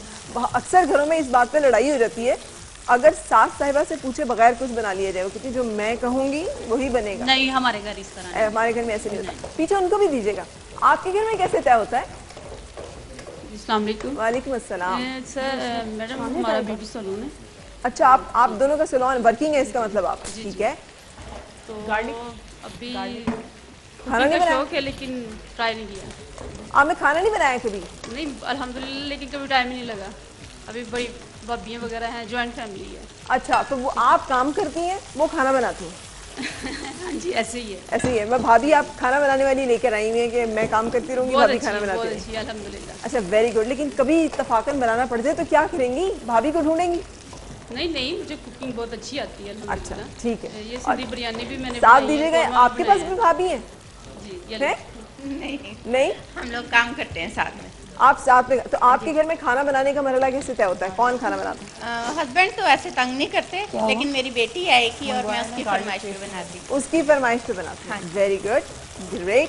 अक्सर घरों में इस बात पे लड़ाई हो जाती है अगर सास साहिबा से पूछे बगैर कुछ बना लिया जाए क्योंकि जो मैं कहूँगी वही बनेगा।
नहीं हमारे घर इस तरह
ए, हमारे घर में ऐसे नहीं होता। पीछे उनको भी दीजिएगा। आपके घर में कैसे तय होता है? वालेकुम। अस्सलाम।
सर मैडम हमारा ब्यूटी सलून है।
अच्छा आप आप दोनों का सलोन वर्किंग है इसका मतलब आप? ठीक है।
तो अभी
खाना नहीं बनाया?
शौक है लेकिन ट्राई नहीं किया।
आपने खाना नहीं बनाया कभी?
नहीं अल्हम्दुलिल्लाह लेकिन कभी टाइम ही नहीं लगा। अभी बड़ी भाभियाँ वगैरह हैं जॉइंट फैमिली है।
अच्छा तो वो आप काम करती हैं वो खाना बनाती हैं?
हाँ जी ऐसे ही है।
ऐसे ही है। मैं भाभी आप खाना बनाने वाली लेकर आई हुई है कि मैं काम करती रहूँगी भाभी खाना बनाती
बहुत अच्छी है अल्हम्दुलिल्लाह।
अच्छा वेरी गुड लेकिन कभी इतफाकन बनाना पड़ जाए तो क्या करेंगी? भाभी को ढूंढेंगी?
नहीं नहीं मुझे कुकिंग बहुत अच्छी आती है
अच्छा ठीक है।
ये सिंधी बिरयानी भी मैंने
साथ दीजिएगा आपके पास भी भाभी हैं?
है। जी
नहीं।
नहीं?
हम लोग काम करते हैं साथ में।
आप साथ में तो आपके घर में खाना बनाने का मरला कैसे तय होता है? कौन खाना बनाता है?
हस्बैंड तो ऐसे तंग नहीं करते लेकिन मेरी बेटी आएगी और मैं उसकी फरमाइश पे बनाती हूँ।
उसकी फरमाइश पे बनाते हैं। वेरी गुड ग्रेट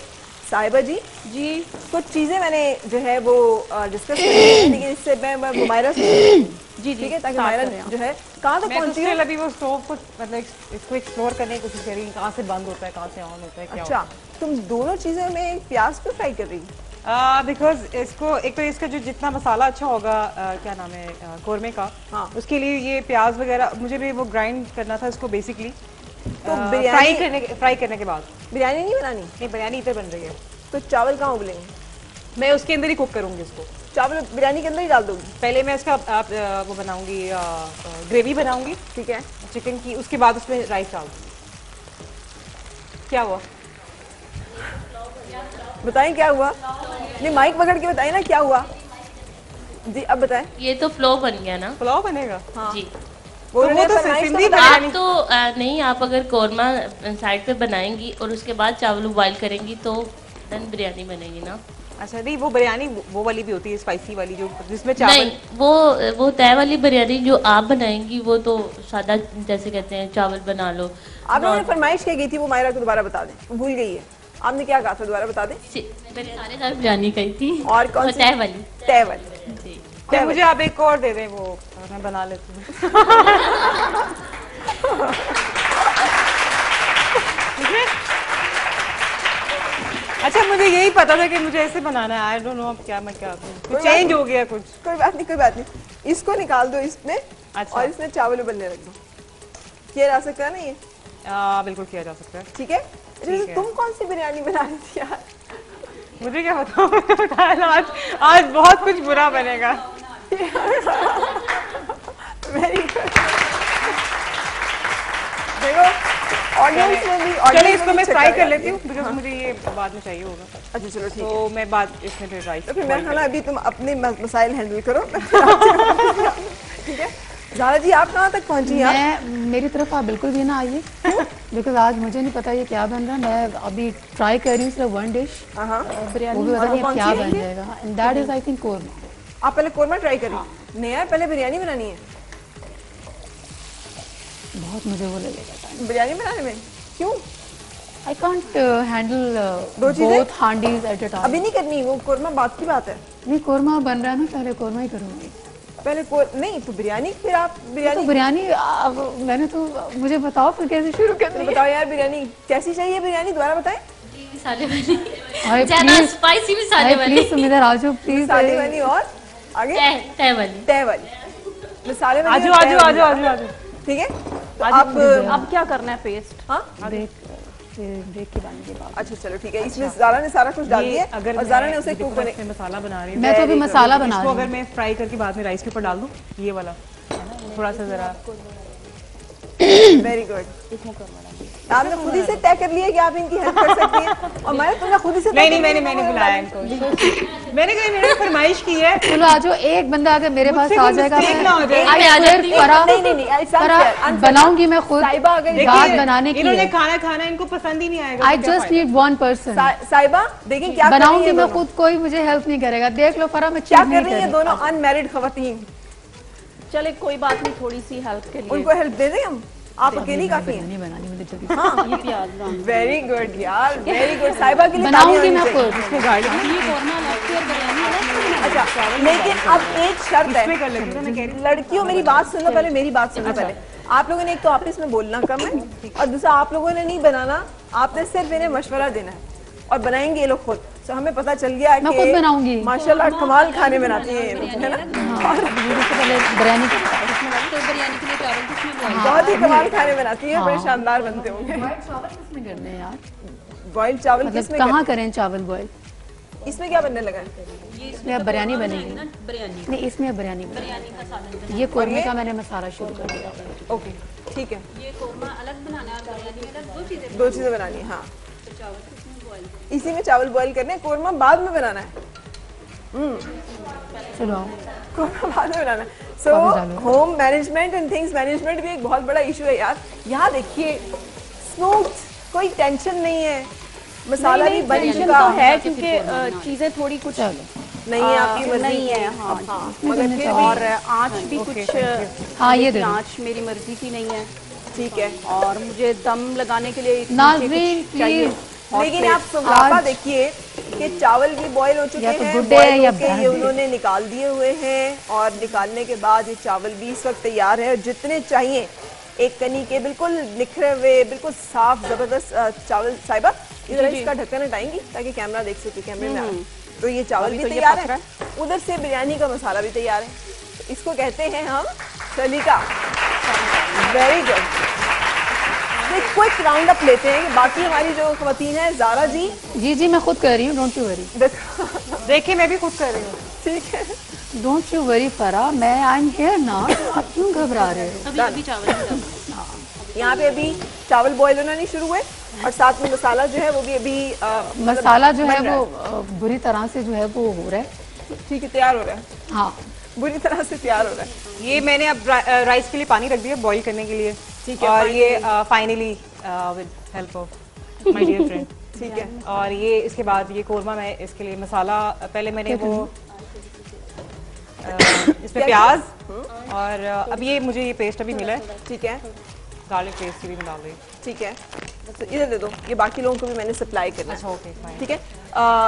साहिबा जी?
जी।
कुछ चीज़ें मैंने जो है वो डिस्कस करी हैं, लेकिन इससे मैं मुमायरा से
जी
ठीक है? ताकि मुमायरा जो है कहाँ तक
तो
है?
अभी वो स्टोव को मतलब इसको एक्सप्लोर करने की कोशिश कर रही हूँ कहाँ से बंद होता है कहाँ से ऑन होता है क्या
अच्छा तुम दोनों चीज़ों में प्याज क्यों फ्राई कर रही?
बिकॉज़ uh, इसको एक तो इसका जो जितना मसाला अच्छा होगा आ, क्या नाम है कौरमे का
हाँ।
उसके लिए ये प्याज वगैरह मुझे भी वो ग्राइंड करना था इसको बेसिकली
तो
फ्राई करने के फ्राई करने के बाद।
बिरयानी नहीं बनानी?
नहीं बिरयानी इधर बन रही है।
तो चावल कहाँ उबलेंगे?
मैं उसके अंदर ही कुक करूँगी इसको।
चावल बिरयानी के अंदर ही डाल दूँगी?
पहले मैं इसका आप, वो बनाऊँगी ग्रेवी बनाऊँगी
ठीक है।
चिकन की उसके बाद उसमें राइस डाल दूँगी क्या हुआ?
बताएँ क्या हुआ? नहीं माइक पकड़ के बताएँ ना क्या हुआ? जी अब बताएँ।
ये तो फ्लो बन गया ना।
पुलाव बनेगा? हाँ।
जी।
वो
तो वो तो सिंधी
बता-
आप तो अ, नहीं आप अगर कौरमा साइड पे बनाएँगी और उसके बाद चावल बॉईल करेंगी तो देन बिरयानी बनेगी ना।
अच्छा नहीं वो बिरयानी वो- वाली भी होती है स्पाइसी वाली जो जिसमें चावल
नहीं वो वो तय वाली बिरयानी जो आप बनाएँगी वो तो सादा जैसे कहते हैं चावल बना लो।
आप फरमाइश क्या की थी वो मायरा को दोबारा बता दें। भूल गई है। आपने क्या कहा था दोबारा बता दें?
सी- मैंने सारे साथ कही थी।
और कौन सी?
तय वाली।
तय वाली।
तो मुझे आप एक और दे दें वो मैं बना लेती हूँ। अच्छा मुझे यही पता था कि मुझे ऐसे बनाना है। आई डोंट नो अब क्या मैं क्या चेंज हो गया कुछ?
कोई बात नहीं कोई बात नहीं। इसको निकाल दो इसमें
अच्छा।
और इसमें चावल उबलने रख दो। किया जा सकता है? ना ये
आ, बिल्कुल किया जा सकता है।
ठीक है? अच्छा,
है।
तुम कौन सी बिरयानी बना रही थी यार।
मुझे क्या बताऊँ? आज आज बहुत कुछ बुरा बनेगा।
वेरी गुड देखो ऑडियंस में भी
चलिए इसको
में check
कर लेती हूँ बिकॉज़ मुझे ये बाद में चाहिए होगा।
अच्छा चलो ठीक है।
तो मैं बाद इसमें
तो फिर मैं खाना अभी तुम अपने मसाइल हैंडल करो। ठीक है? जारा जी आप कहाँ तक पहुँची हैं?
मैं मेरी तरफ़ आप बिल्कुल भी ना आइए। बिकॉज़ आज मुझे नहीं पता ये क्या बन रहा है। मैं अभी ट्राई कर रही हूँ सिर्फ़ वन डिश
हाँ। हाँ
वो भी पता नहीं क्या बन जाएगा। And that is I think korma
आप पहले कोरमा ट्राई करिए। नहीं यार पहले बिरयानी बनानी है।
बहुत मुझे वो लगेगा
बिरयानी बनाने में? क्यों?
आई कांट हैंडल
दो चीज़ें?
हांडीज एट अ टाइम
अभी नहीं करनी वो कोरमा बात की बात है।
नहीं कोरमा बन रहा है ना पहले कोरमा ही करूँगी।
पहले को नहीं तो बिरयानी फिर आप बिरयानी
तो बिरयानी मैंने तो मुझे बताओ फिर कैसे शुरू
तो
करनी
बताओ यार बिरयानी कैसी चाहिए बिरयानी दोबारा बताएँ?
जी मसाले वाली। ज़्यादा स्पाइसी मसाले वाली।
तो
प्लीज़ जाओ प्लीज़
सादी वाली और आगे?
तय वाली।
तय वाली। मसाले वाली
आजू आजू आजू। आजू आजू।
ठीक है? तो आप
अब क्या करना है पेस्ट
हाँ?
ब्रेक ब्रेक के बाद।
अच्छा चलो ठीक है। इसमें जारा ने सारा कुछ डाल दिया
अगर
और जारा ने उसे कुक बने
मसाला बना रही हूँ।
मैं तो अभी मसाला बना रही
अगर मैं फ्राई करके बाद में राइस के ऊपर डाल दूँ ये वाला थोड़ा सा जरा।
वेरी गुड आपने खुद ही से तय कर लिया कि आप इनकी हेल्प कर सकती हैं? और मैं तुमने खुद ही से
नहीं नहीं मैंने मैंने बुलाया इनको। मैंने कही मैंने फरमाइश की है।
चलो आ जाओ एक बंदा अगर मेरे पास आ जाएगा
हो जाए।
मैं आ
swear,
जाती हूँ।
फरा-
नहीं, नहीं, नहीं.
बनाऊँगी मैं खुद
साहिबा अगर
दाल बनाने की
इन्होंने खाना खाना इनको पसंद ही नहीं आएगा।
I just need one person
सा- साहिबा देखिए क्या
बनाऊँगी मैं खुद कोई मुझे हेल्प नहीं करेगा। देख लो फरा मैं
क्या कर रही है दोनों अनमेरिड खवतीन?
चले कोई बात नहीं थोड़ी सी हेल्प के लिए।
उनको हेल्प दे दें हम? आप अकेली काफ़ी हैं।
नहीं बनानी मुझे जल्दी
ये प्याज
वेरी गुड यार वेरी गुड साहिबा के लिए
बनाऊँगी मैं
होनी चाहिए।
खुद।
ये कौरमा अलग से बिरयानी
अच्छा लेकिन अब एक शर्त
इसमें हूँ मैं कह रही
है। लड़कियों मेरी बात सुनो पहले मेरी बात सुनो पहले। आप लोगों ने एक तो ऑफ़िस में बोलना कम है और दूसरा आप लोगों ने नहीं बनाना आपने सिर्फ़ इन्हें मशवरा देना है और बनाएँगे ये लोग खुद। तो हमें पता चल गया
मैं खुद बनाऊँगी।
माशाल्लाह कमाल खाने बनाती है है ना?
हाँ, वीडियो से पहले बिरयानी की
तो के
बहुत ही कमाल खाने बनाती है बड़े शानदार बनते होंगे।
चावल किसमें करने यार?
बॉइल्ड चावल
मतलब
किसमें
कहाँ करें चावल बॉयल
इसमें क्या बनने लगा
इसमें अब बिरयानी बनेगी।
बिरयानी।
नहीं इसमें अब बिरयानी बनेगी?
का
ये कोरमे का मैंने मसाला शुरू कर दिया।
ओके ठीक है।
ये कौरमा अलग बनाना है और बिरयानी अलग दो चीज़ें
दो चीज़ें बनानी है हाँ। इसी में चावल बॉईल करने हैं, कोरमा बाद में बनाना है।
चलो
कोरमा बाद में बनाना है। So home management and things management भी एक बहुत बड़ा इशू है यार। यहाँ देखिए स्मूथ कोई टेंशन नहीं है। मसाला नहीं, भी बन चुका
तो है क्योंकि चीज़ें थोड़ी कुछ
नहीं है आपकी मर्ज़ी।
नहीं है हाँ।
हाँ। मगर फिर
और
भी
आँच भी कुछ
हाँ, ये।
आँच मेरी मर्ज़ी की नहीं है।
ठीक है।
और मुझे दम लगाने के लिए
नाजरीन प्लीज़
लेकिन आप सुगराफा देखिए कि चावल भी बॉईल हो चुके
तो
हैं
है या
ये उन्होंने निकाल दिए हुए हैं और निकालने के बाद ये चावल भी इस वक्त तैयार है जितने चाहिए एक कनी के बिल्कुल निखरे हुए बिल्कुल साफ़ ज़बरदस्त चावल साहिबा इधर इसका ढक्कन हटाएँगी ताकि कैमरा देख सके कैमरे में आ रहा है। तो ये चावल भी
तो
तैयार है। उधर से बिरयानी का मसाला भी तैयार है। तो इसको कहते हैं हम सलीका। वेरी गुड एक क्विक राउंड अप लेते हैं। बाकी हमारी जो खवतीन है जारा जी।
जी जी मैं खुद कर रही हूँ डोंट यू वरी
देखिए मैं भी खुद कर रही हूँ।
ठीक है।
डोंट यू वरी फरा मैं आई एम हियर ना। आप क्यों घबरा रहे हो?
अभी अभी चावल
यहाँ पे अभी चावल बॉईल होना नहीं शुरू हुए और साथ में मसाला जो है वो भी अभी अ, मतलब
मसाला जो है वो बुरी तरह से जो है वो हो रहा है।
ठीक है तैयार हो रहा है।
हाँ।
बुरी तरह से तैयार हो रहा है।
ये मैंने अब रा- राइस के लिए पानी रख दिया बॉईल करने के लिए।
ठीक है,
और. ये finally with help of my dear friend
ठीक है.
और ये इसके बाद ये कोरमा मैं इसके लिए मसाला पहले मैंने वो अ, इसमें प्याज और अब ये मुझे ये पेस्ट अभी मिला है.
ठीक है.
गार्लिक पेस्ट भी मैं डाल रही
ठीक है. तो इधर दे दो. ये बाकी लोगों को भी मैंने सप्लाई करना
अच्छा
है
ओके
ठीक है?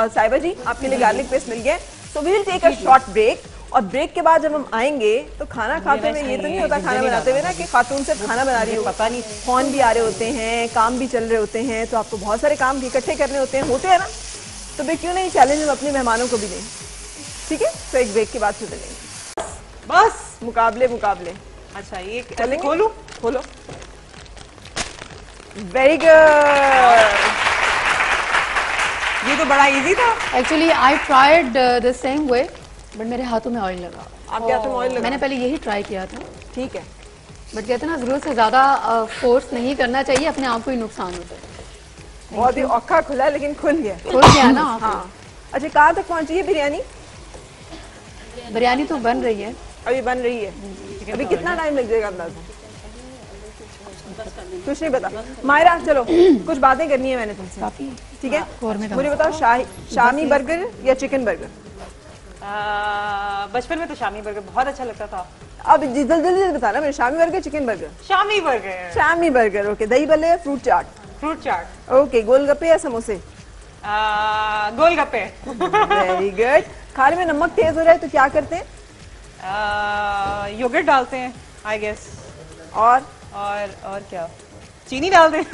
साहिबा जी आपके लिए गार्लिक पेस्ट मिल गया so we will take a short break और ब्रेक के बाद जब हम आएँगे तो खाना खाते हुए ये तो नहीं होता खाना बनाते हुए ना कि खातून सिर्फ़ खाना बना रही हो। पता नहीं फ़ोन भी आ रहे होते हैं काम भी चल रहे होते हैं तो आपको बहुत सारे काम भी इकट्ठे करने होते हैं। होते हैं ना? तो फिर क्यों नहीं चैलेंज हम अपने मेहमानों को भी दें? ठीक है? तो एक ब्रेक के बाद फिर मिलेंगे।
बस
मुकाबले मुकाबले।
अच्छा ये
चलेंगे?
खोलो
वेरी गुड
ये तो बड़ा इजी था।
Actually I tried the same way but मेरे हाथों में ऑयल लगा।
आपके हाथ में ऑयल लगा?
मैंने पहले यही ट्राई किया था।
ठीक है।
बट कहते ना ज़रूरत से ज़्यादा फोर्स नहीं करना चाहिए अपने आप को ही नुकसान होता है।
बहुत ही औखा खुला लेकिन खुल गया।
खुल गया ना?
हाँ। अच्छा कहाँ तक पहुँची है बिरयानी?
बिरयानी तो बन रही है।
अभी बन रही है। अभी कितना टाइम लग जाएगा अंदाज़ा? कुछ नहीं पता। मायरा चलो कुछ बातें करनी है मैंने तुमसे।
काफ़ी।
ठीक है? मुझे बताओ शाही शामी बर्गर या चिकन बर्गर?
बचपन में तो शामी बर्गर बहुत अच्छा लगता था।
अब जल्दी जल्दी जल्दी बताना मेरे Shami burger chicken burger
Shami burger.
Shami burger okay दही भल्ले या फ्रूट चाट।
फ्रूट चाट।
ओके गोलगप्पे या समोसे?
गोलगप्पे।
वेरी गुड खाने में नमक तेज हो रहा है तो क्या करते हैं?
योगर्ट डालते हैं आई गेस
और?
और और क्या? चीनी डालते हैं।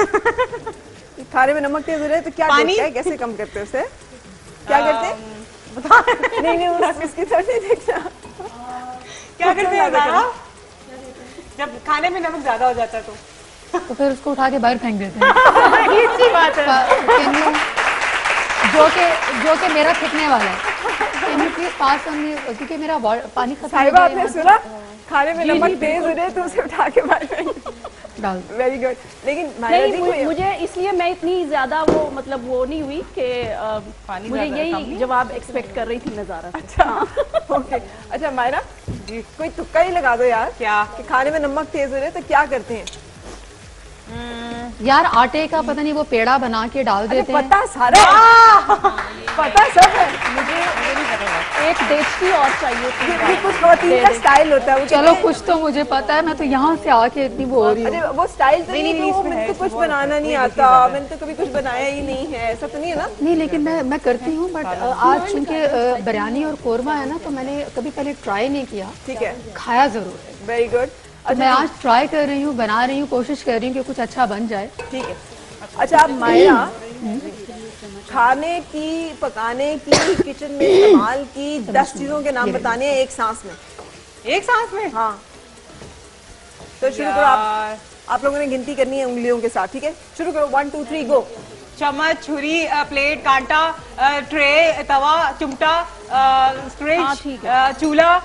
खाने में नमक तेज हो रहा है तो क्या
पानी?
करते हैं? कैसे कम करते हैं उसे? क्या करते हैं? नहीं नहीं उस- उसकी तरफ़ नहीं देखना।
क्या करते हैं दादा जब खाने में नमक ज़्यादा हो जाता है तो।
तो फिर उसको उठा के बाहर फेंक देते हैं।
अच्छी बात है।
जो कि जो कि मेरा फिटने वाला है। me? क्योंकि मेरा पानी खत्म हो
साहिबा
गया
आपने सुना? खाने में नमक तेज हो रहा है तो उसे उठा के बाहर
डाल
वेरी गुड लेकिन
नहीं
जी
मु-
कोई
मुझे इसलिए मैं इतनी ज़्यादा वो मतलब वो नहीं हुई कि मुझे यही जवाब एक्सपेक्ट कर रही थी नज़ारा
अच्छा ओके अच्छा मायरा कोई तुक्का ही लगा दो यार
क्या?
कि खाने में नमक तेज हो रहा है तो क्या करते हैं?
यार आटे का पता नहीं वो पेड़ा बना के डाल देते हैं।
पता सारा पता सब है।
एक देचकी और चाहिए
कुछ खातन का स्टाइल होता है
चलो कुछ तो मुझे पता है मैं तो यहाँ से आके इतनी वो हो रही
अरे वो स्टाइल तो नहीं, वो मैंने तो कुछ बनाना नहीं आता मैंने तो कभी कुछ बनाया ही नहीं है ऐसा तो नहीं है ना?
नहीं लेकिन मैं मैं करती हूँ बट आज चूँकि बिरयानी और कोरमा है ना तो मैंने कभी पहले ट्राई नहीं किया।
ठीक है।
खाया ज़रूर है।
वेरी गुड
तो मैं आज ट्राई कर रही हूँ बना रही हूँ कोशिश कर रही हूँ कि कुछ अच्छा बन जाए।
ठीक है। अच्छा आप मायरा खाने की पकाने की किचन में इस्तेमाल की दस चीज़ों के नाम बताने हैं एक सांस में।
एक सांस में?
हाँ। तो शुरू करो आप। आप लोगों ने गिनती करनी है उंगलियों के साथ ठीक है? शुरू करो। वन टू थ्री गो
चम्मच छुरी प्लेट कांटा ट्रे तवा चिमटा अ,
हाँ,
चूल्हा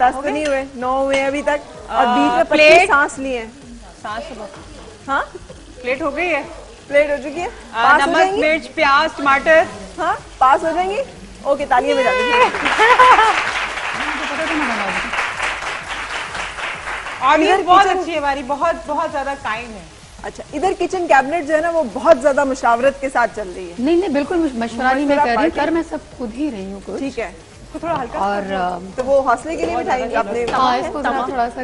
दस तो नहीं हुए। नौ हुए अभी तक। और बीच में
प्लेट।
सांस लिए हैं।
सांस
हाँ
प्लेट हो गई है?
प्लेट हो चुकी है। पास हो
नमक
जाएँगी?
मिर्च प्याज टमाटर।
हाँ पास हो जाएँगी? ओके तालियाँ बजा दीजिए।
ऑडियंस बहुत अच्छी है हमारी बहुत बहुत ज़्यादा काइंड है।
अच्छा इधर किचन कैबिनेट जो है ना वो बहुत ज़्यादा मुशावरत के साथ चल रही है।
नहीं नहीं बिल्कुल मशवरा नहीं मैं कर रही। कर मैं सब खुद ही रही हूँ
ठीक है
इसको थोड़ा हल्का
और
तो वो हौसले के लिए बिठाएँगे अपने
हाँ थोड़ा सा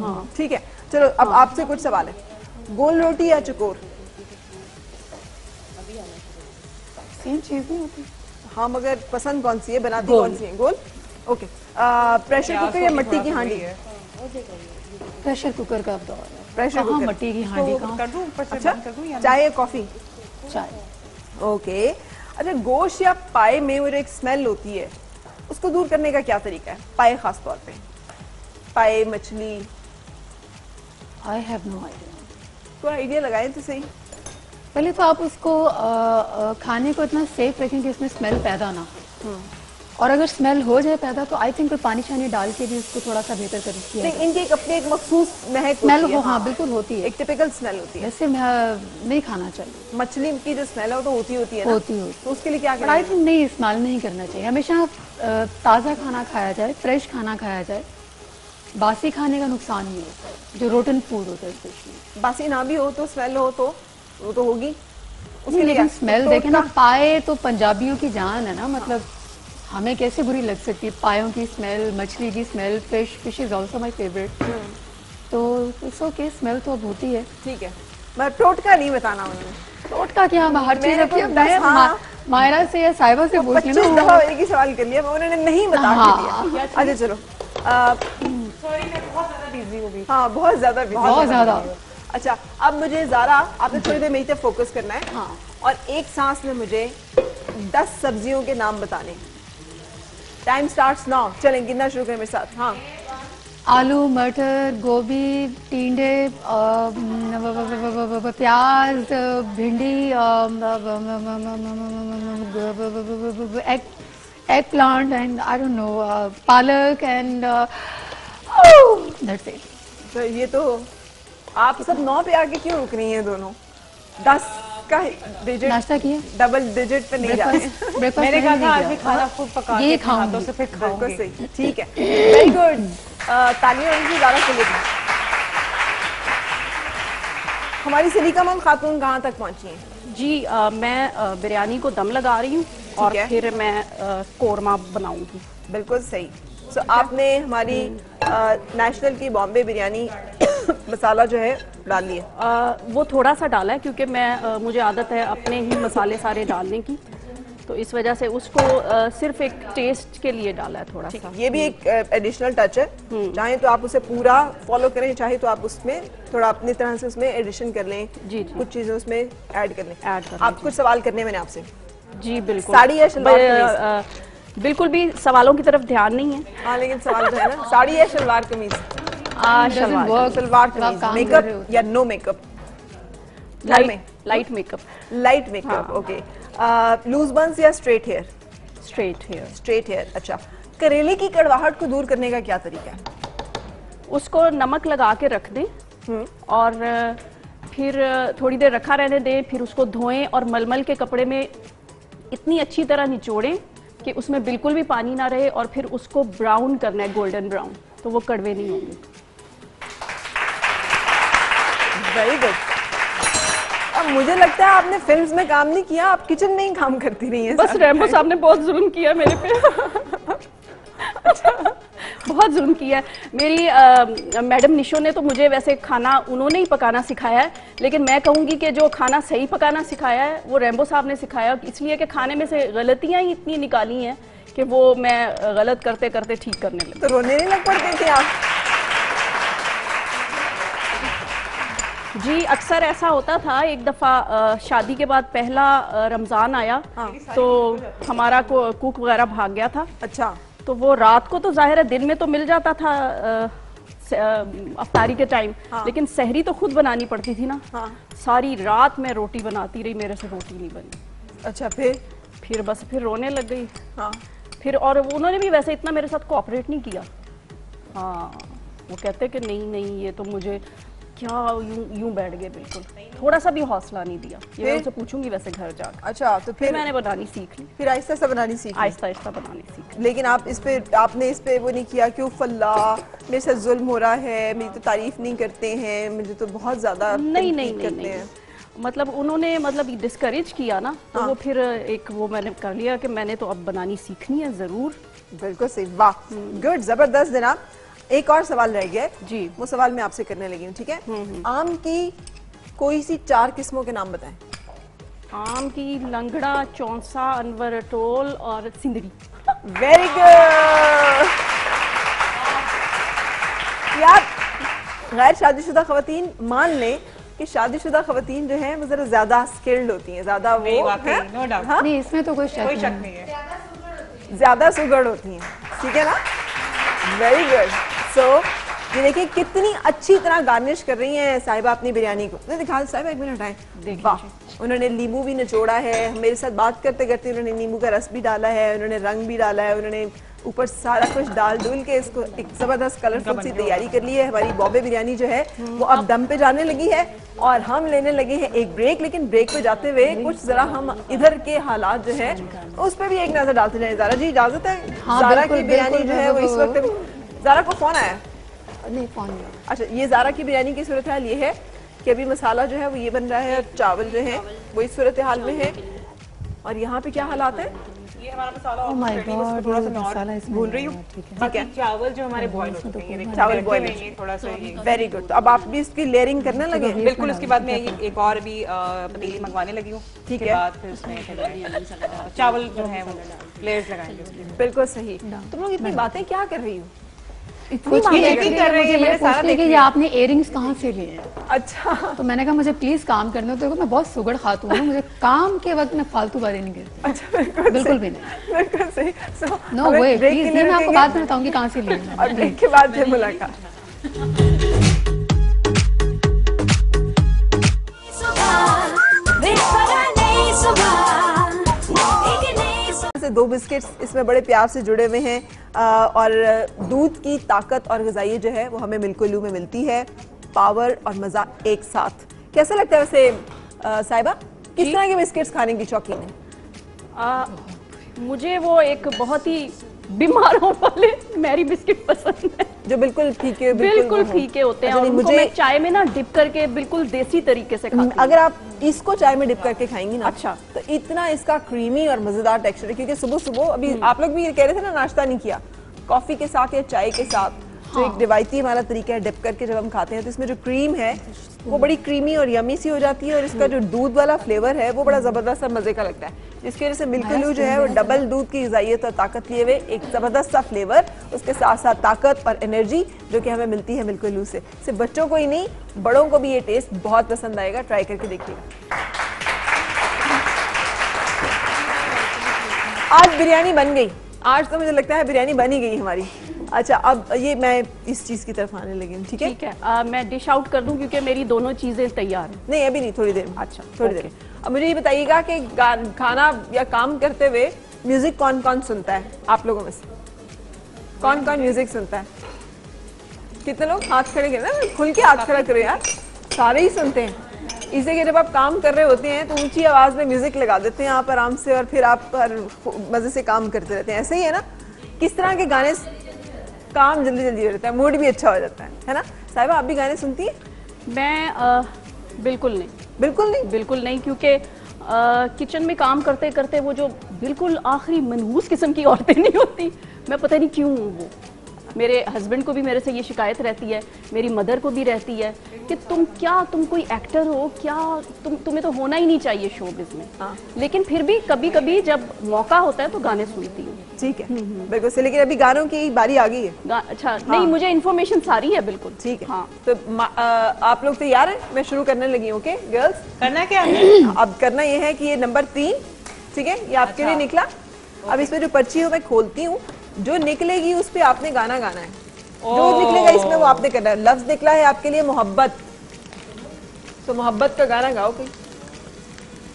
हाँ।
ठीक है चलो अब आपसे कुछ सवाल है। गोल रोटी या चकोर?
सेम चीज़ नहीं होती।
हाँ मगर पसंद कौन सी है? बनाती कौन सी है? गोल? ओके प्रेशर कुकर या मट्टी की हांडी?
है प्रेशर कुकर का अब दौर है।
प्रेशर कुकर
मट्टी की हांडी? कहाँ?
कर दूँ? ऊपर से
अच्छा।
बंद कर दूँ या
चाय या कॉफ़ी
चाय।
ओके अच्छा गोश्त या पाए में वो जो एक स्मेल होती है उसको दूर करने का क्या तरीका है? पाए खास तौर पे। पाए मछली।
आई हैव नो आइडिया
कोई आइडिया लगाएँ तो सही।
पहले तो आप उसको खाने को इतना सेफ़ रखें कि इसमें स्मेल पैदा ना हो। और अगर स्मेल हो जाए पैदा तो आई थिंक कोई पानी शानी डाल के भी उसको थोड़ा सा बेहतर कर किया
नहीं इनकी एक अपनी एक मखसूस महक
स्मेल हो
हाँ
बिल्कुल होती है।
एक टिपिकल स्मेल होती है।
वैसे नहीं खाना चाहिए।
मछली की जो स्मेल है वो तो होती होती है
होती होती।
तो उसके लिए क्या
बट आई थिंक नहीं इस्तेमाल नहीं करना चाहिए। हमेशा ताज़ा खाना खाया जाए फ्रेश खाना खाया जाए। बासी खाने का नुकसान नहीं होता है जो रोटन फ़ूड होता है स्पेशली
बासी ना भी हो तो स्मेल हो तो? वो तो होगी। उसके लिए
लेकिन स्मेल देखे ना पाए तो पंजाबियों की जान है ना मतलब हमें कैसे बुरी लग सकती है? पायों की स्मेल मछली की smell fish fish is also my favourite तो इट्स ओके स्मेल तो अब होती है।
ठीक है। मैं टोटका नहीं बताना उन्होंने।
टोटका क्या? हर चीज़ रखी
तो
है। मैं
हाँ।
मायरा से या साहिबा से पूछ
पच्चीस
लेना
दफ़ा एक ही सवाल कर लिया। मैं उन्होंने नहीं बता के दिया। अच्छा चलो।
सॉरी मैं बहुत ज़्यादा बिज़ी हो गई।
हाँ बहुत ज़्यादा busy
बहुत ज़्यादा।
अच्छा अब मुझे ज़ारा आपने थोड़ी देर मेरी तरफ़ फोकस करना है
हाँ
और एक सांस में मुझे दस सब्जियों के नाम बताने टाइम स्टार्ट नाउ चलें गिनना शुरू करें मेरे साथ हाँ
आलू मटर गोभी टींडे प्याज भिंडी egg eggplant and I don't know पालक
एंड ये तो आप सब नौ पे आके क्यों रुक रही हैं दोनों? दस का डिजिट
नाश्ता किए
डबल डिजिट पे नहीं जा रहे हैं।
मैंने कहा था आज भी खाना खुद पका
ये
हाथों
खाऊँगी।
से फिर
बिल्कुल
खाऊँगी।
सही। ठीक है। वेरी गुड तालियाँ उनकी ज़्यादा के लिए हमारी सलीका मम खातून कहाँ तक पहुँची हैं?
जी अ, मैं बिरयानी को दम लगा रही हूँ और फिर मैं कोरमा बनाऊँगी।
बिल्कुल सही। सो आपने हमारी नेशनल की बॉम्बे बिरयानी मसाला जो है डाल लिया
वो थोड़ा सा डाला है क्योंकि मैं अ, मुझे आदत है अपने ही मसाले सारे डालने की। तो इस वजह से उसको अ, सिर्फ़ एक टेस्ट के लिए डाला है थोड़ा सा
ये भी एक एडिशनल टच है। चाहे तो आप उसे पूरा फॉलो करें चाहे तो आप उसमें थोड़ा अपनी तरह से उसमें एडिशन कर लें।
जी, जी।
कुछ चीज़ें उसमें ऐड कर लें।
Add कर
आप कुछ सवाल करने मैंने आपसे?
जी बिल्कुल।
साड़ी या शलवार
बिल्कुल भी सवालों की तरफ़ ध्यान नहीं है।
हाँ लेकिन सवाल तो है ना साड़ी या शलवार कमीज सलवार कमीज मेकअप या no makeup
light light makeup
light makeup okay loose buns या straight hair
straight hair
straight hair अच्छा। करेले की कड़वाहट को दूर करने का क्या तरीका है?
उसको नमक लगा के रख दें। और फिर थोड़ी देर रखा रहने दें फिर उसको धोएँ और मलमल के कपड़े में इतनी अच्छी तरह निचोड़ें कि उसमें बिल्कुल भी पानी ना रहे और फिर उसको ब्राउन करना है गोल्डन ब्राउन। तो वो कड़वे नहीं होंगे।
वेरी गुड अब मुझे लगता है आपने फिल्म्स में काम नहीं किया आप किचन में ही काम करती रही हैं
बस रैम्बो साहब ने बहुत जुल्म किया मेरे पे। बहुत जुल्म किया है। मेरी अ, मैडम निशो ने तो मुझे वैसे खाना उन्होंने ही पकाना सिखाया है लेकिन मैं कहूँगी कि जो खाना सही पकाना सिखाया है वो रैम्बो साहब ने सिखाया इसलिए कि खाने में से गलतियाँ ही इतनी निकाली हैं कि वो मैं गलत करते करते ठीक करने लगी।
तो रोने नहीं लग पड़ते थे आप?
जी अक्सर ऐसा होता था एक दफ़ा शादी के बाद पहला रमज़ान आया हाँ। तो हमारा को कुक वगैरह भाग गया था।
अच्छा।
तो वो रात को तो ज़ाहिर है दिन में तो मिल जाता था अफ्तारी के टाइम हाँ। लेकिन सहरी तो खुद बनानी पड़ती थी ना।
हाँ।
सारी रात मैं रोटी बनाती रही मेरे से रोटी नहीं बनी।
अच्छा फिर?
फिर बस फिर रोने लग गई।
हाँ।
फिर और उन्होंने भी वैसे इतना मेरे साथ कोऑपरेट नहीं किया। हाँ वो कहते कि नहीं नहीं ये तो मुझे क्या यूँ यूँ बैठ गए बिल्कुल। थोड़ा सा भी हौसला नहीं दिया। ये मैं उनसे पूछूँगी वैसे घर जाकर।
अच्छा तो
फिर
फिर
मैंने बनानी सीख ली।
फिर आहिस्ता आहिस्ता बनानी सीखी
आहिस्ता आहिस्ता बनानी सीख
लेकिन आप इस पे आपने इस पे वो नहीं किया कि उफ अल्लाह मेरे साथ जुल्म हो रहा है मेरी तो तारीफ़ नहीं करते हैं मुझे तो बहुत ज़्यादा
नहीं नहीं नहीं,
करते हैं।
मतलब उन्होंने मतलब डिस्करेज किया ना तो
हाँ।
वो फिर एक वो मैंने कर लिया कि मैंने तो अब बनानी सीखनी है ज़रूर।
बिल्कुल सही। वाह गुड ज़बरदस्त जनाब एक और सवाल रह गया
जी।
वो सवाल मैं आपसे करने लगी हूँ ठीक है? आम की कोई सी चार किस्मों के नाम बताएँ।
आम की लंगड़ा चौंसा अनवर टोल और सिंदरी।
वेरी गुड यार गैर शादीशुदा खवतीन मान लें कि शादीशुदा खवतीन जो हैं वो जरा ज़्यादा स्किल्ड होती हैं ज़्यादा वो हैं?
नो डाउट
हाँ?
नहीं इसमें तो कोई शक
कोई
नहीं
शक नहीं है।
ज़्यादा सुगड़ होती हैं ठीक है ना? वेरी गुड सो ये देखिए कितनी अच्छी तरह गार्निश कर रही हैं साहिबा अपनी बिरयानी को। दिखा साहिबा एक मिनट आए। वाह उन्होंने नींबू भी निचोड़ा है मेरे साथ बात करते करते उन्होंने नींबू का रस भी डाला है उन्होंने रंग भी डाला है उन्होंने ऊपर सारा कुछ डाल डूल के इसको एक ज़बरदस्त कलरफुल सी तैयारी कर ली है। हमारी बॉम्बे बिरयानी जो है वो अब दम पे जाने लगी है और हम लेने लगे हैं एक ब्रेक लेकिन ब्रेक पे जाते हुए कुछ जरा हम इधर के हालात जो है उस पर भी एक नज़र डालते जाए। जारा जी इजाज़त है?
हाँ,
जारा की बिरयानी जो है वो इस वक्त जारा को फ़ोन आया?
नहीं फ़ोन नहीं।
अच्छा ये जारा की बिरयानी की सूरत हाल ये है कि अभी मसाला जो है वो ये बन रहा है और चावल जो है वो इस सूरत हाल में है। और यहाँ पे क्या हालात है?
ये हमारा मसाला
Oh
भून रही हूँ।
ठीक है।
चावल जो हमारे बॉईल हो चुके हैं ये देखिए,
चावल
रखे
boil
हुए
हो
हैं, ये। थोड़ा सा
वेरी गुड तो अब आप भी इसकी लेयरिंग करने लगे?
बिल्कुल उसके बाद मैं एक और भी पतीली मंगवाने लगी हूँ।
ठीक है।
बाद फिर उसमें फिर, चावल जो है वो लेयर्स लगाएँगे
बिल्कुल सही। तुम लोग इतनी बातें क्या कर रही हो?
कुछ
बातें
नहीं
कर रही
कर
हो?
रही मैंने सारा देख लिया।
आपने इयरिंग्स कहाँ से लिए? हैं
अच्छा।
तो मैंने कहा मुझे प्लीज़ काम करने दो। मैं बहुत सुगड़ खातू हूँ मुझे काम के वक्त मैं फालतू बातें नहीं करती
अच्छा बिल्कुल
बिल्कुल भी नहीं।
बिल्कुल सही। सो
नो वे प्लीज़ मैं आपको बाद में बताऊँगी कहाँ से लिए
और ब्रेक के बाद फिर मुलाकात। से दो बिस्किट्स इसमें बड़े प्यार से जुड़े हुए हैं। और दूध की ताकत और गजाइए जो है वो हमें मिल्कुलू में मिलती है। पावर और मज़ा एक साथ। कैसा लगता है वैसे साहिबा? किस तरह के बिस्किट्स खाने की शौकीन है?
आ, मुझे वो एक बहुत ही बीमारों वाले मैरी बिस्किट पसंद है
जो बिल्कुल फीके
बिल्कुल
हों।
फीके होते हैं
मुझे
और मुझे मैं चाय में ना डिप करके बिल्कुल देसी तरीके से खाती
अगर आप इसको चाय में डिप करके खाएँगी ना
अच्छा।
तो इतना इसका क्रीमी और मज़ेदार टेक्सचर है क्योंकि सुबह सुबह अभी आप लोग भी ये कह रहे थे ना नाश्ता नहीं किया कॉफ़ी के साथ या चाय के साथ जो एक रिवायती हमारा तरीका है डिप करके जब हम खाते हैं तो इसमें जो क्रीम है वो बड़ी क्रीमी और यमी सी हो जाती है और इसका जो दूध वाला फ्लेवर है वो बड़ा ज़बरदस्त और मज़े का लगता है। जिसकी वजह से मिल्कुलू जो है वो डबल दूध की इजाइत और ताकत लिए हुए एक ज़बरदस्त सा फ्लेवर उसके साथ साथ ताकत और एनर्जी जो कि हमें मिलती है मिल्कुलू से सिर्फ़ बच्चों को ही नहीं बड़ों को भी ये टेस्ट बहुत पसंद आएगा। ट्राई करके देखिएगा। आज बिरयानी बन गई। आज तो मुझे लगता है बिरयानी बन ही गई हमारी। अच्छा अब ये मैं इस चीज़ की तरफ़ आने लगी हूँ ठीक है?
ठीक है। आ, मैं डिश आउट कर दूँ क्योंकि मेरी दोनों चीज़ें तैयार हैं।
नहीं अभी नहीं थोड़ी देर में।
अच्छा,
थोड़ी देर अब मुझे ये बताइएगा कि खाना या काम करते हुए म्यूज़िक कौन कौन सुनता है आप लोगों में से? कौन कौन म्यूज़िक सुनता है? कितने लोग हाथ खड़े करें ना? खुल के हाथ खड़ा करो यार। सारे ही सुनते हैं। इसे कि जब आप काम कर रहे होते हैं तो ऊँची आवाज़ में म्यूज़िक लगा देते हैं आप आराम से और फिर आप मज़े से काम करते रहते हैं। ऐसे ही है ना? किस तरह के गाने काम जल्दी जल्दी हो जाता है मूड भी अच्छा हो जाता है है ना? साहिबा आप भी गाने सुनती हैं?
मैं आ, बिल्कुल नहीं।
बिल्कुल नहीं?
बिल्कुल नहीं क्योंकि किचन में काम करते करते वो जो बिल्कुल आखिरी मनहूस किस्म की औरतें नहीं होती मैं पता नहीं क्यों हूँ वो। मेरे हस्बैंड को भी मेरे से ये शिकायत रहती है मेरी मदर को भी रहती है कि तुम क्या तुम कोई एक्टर हो क्या तुम तुम्हें तो होना ही नहीं चाहिए शोबिज में
हाँ।
लेकिन फिर भी कभी कभी जब मौका होता है तो गाने सुनती हूँ।
ठीक है। बिल्कुल से लेकिन अभी गानों की बारी आ गई है।
अच्छा नहीं मुझे इन्फॉर्मेशन सारी है बिल्कुल।
ठीक है।
हाँ।
तो अ, आप लोग तैयार हैं? मैं शुरू करने लगी हूँ ओके गर्ल्स
करना क्या है?
अब करना ये है कि ये नंबर तीन ठीक है? ये आपके लिए निकला। अब इसमें जो पर्ची है मैं खोलती हूँ। जो निकलेगी उस पे आपने गाना गाना है। oh. जो निकलेगा इसमें वो आपने करना है। लफ्ज निकला है आपके लिए मोहब्बत। तो मोहब्बत का गाना गाओ कोई।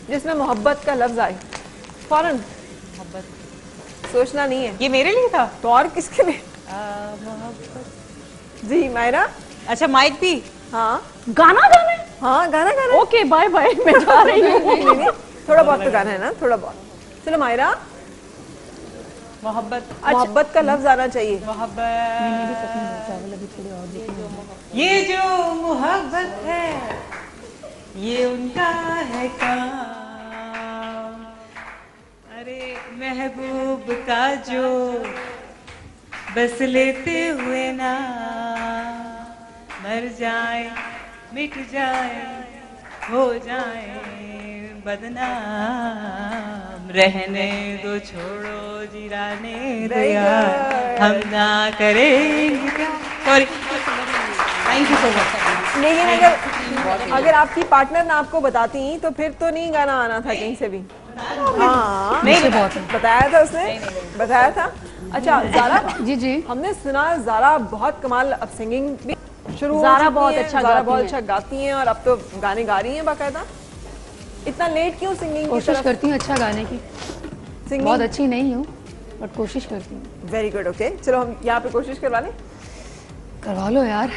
जिसमें मोहब्बत का लफ्ज आए। फ़ौरन। मोहब्बत। सोचना नहीं है।
ये मेरे लिए था?
तो और किसके लिए? जी मायरा।
अच्छा माइक भी?
हाँ।
गाना गाना है?
हाँ गाना गाना
ओके बाय बाय मैं जा रही हूँ।
थोड़ा बहुत तो गाना है ना थोड़ा बहुत। चलो मायरा।
मोहब्बत।
मोहब्बत का लफ्ज आना चाहिए।
मोहब्बत। ये जो मोहब्बत है ये उनका है काम। अरे महबूब का जो बस लेते हुए ना मर जाए मिट जाए हो जाए बदनाम। रहने दो छोड़ो जिराने दो
Very
यार
good.
हम ना करेंगे sorry thank you so much
लेकिन अगर अगर आपकी पार्टनर ना आपको बताती तो फिर तो नहीं गाना आना था कहीं से भी। हाँ।
नहीं बहुत।
बताया था उसने? बताया था? अच्छा जारा
जी जी।
हमने सुना जारा बहुत कमाल अब सिंगिंग भी शुरू
ज़ारा बहुत अच्छा
ज़ारा बहुत अच्छा गाती हैं और अब तो गाने गा रही हैं बाकायदा। इतना लेट क्यों सिंगिंग
कोशिश करती हूँ अच्छा गाने की।
सिंगिंग बहुत
अच्छी नहीं हूँ बट कोशिश करती हूँ।
वेरी गुड ओके चलो हम यहाँ पे कोशिश करवा लें।
करवा लो यार।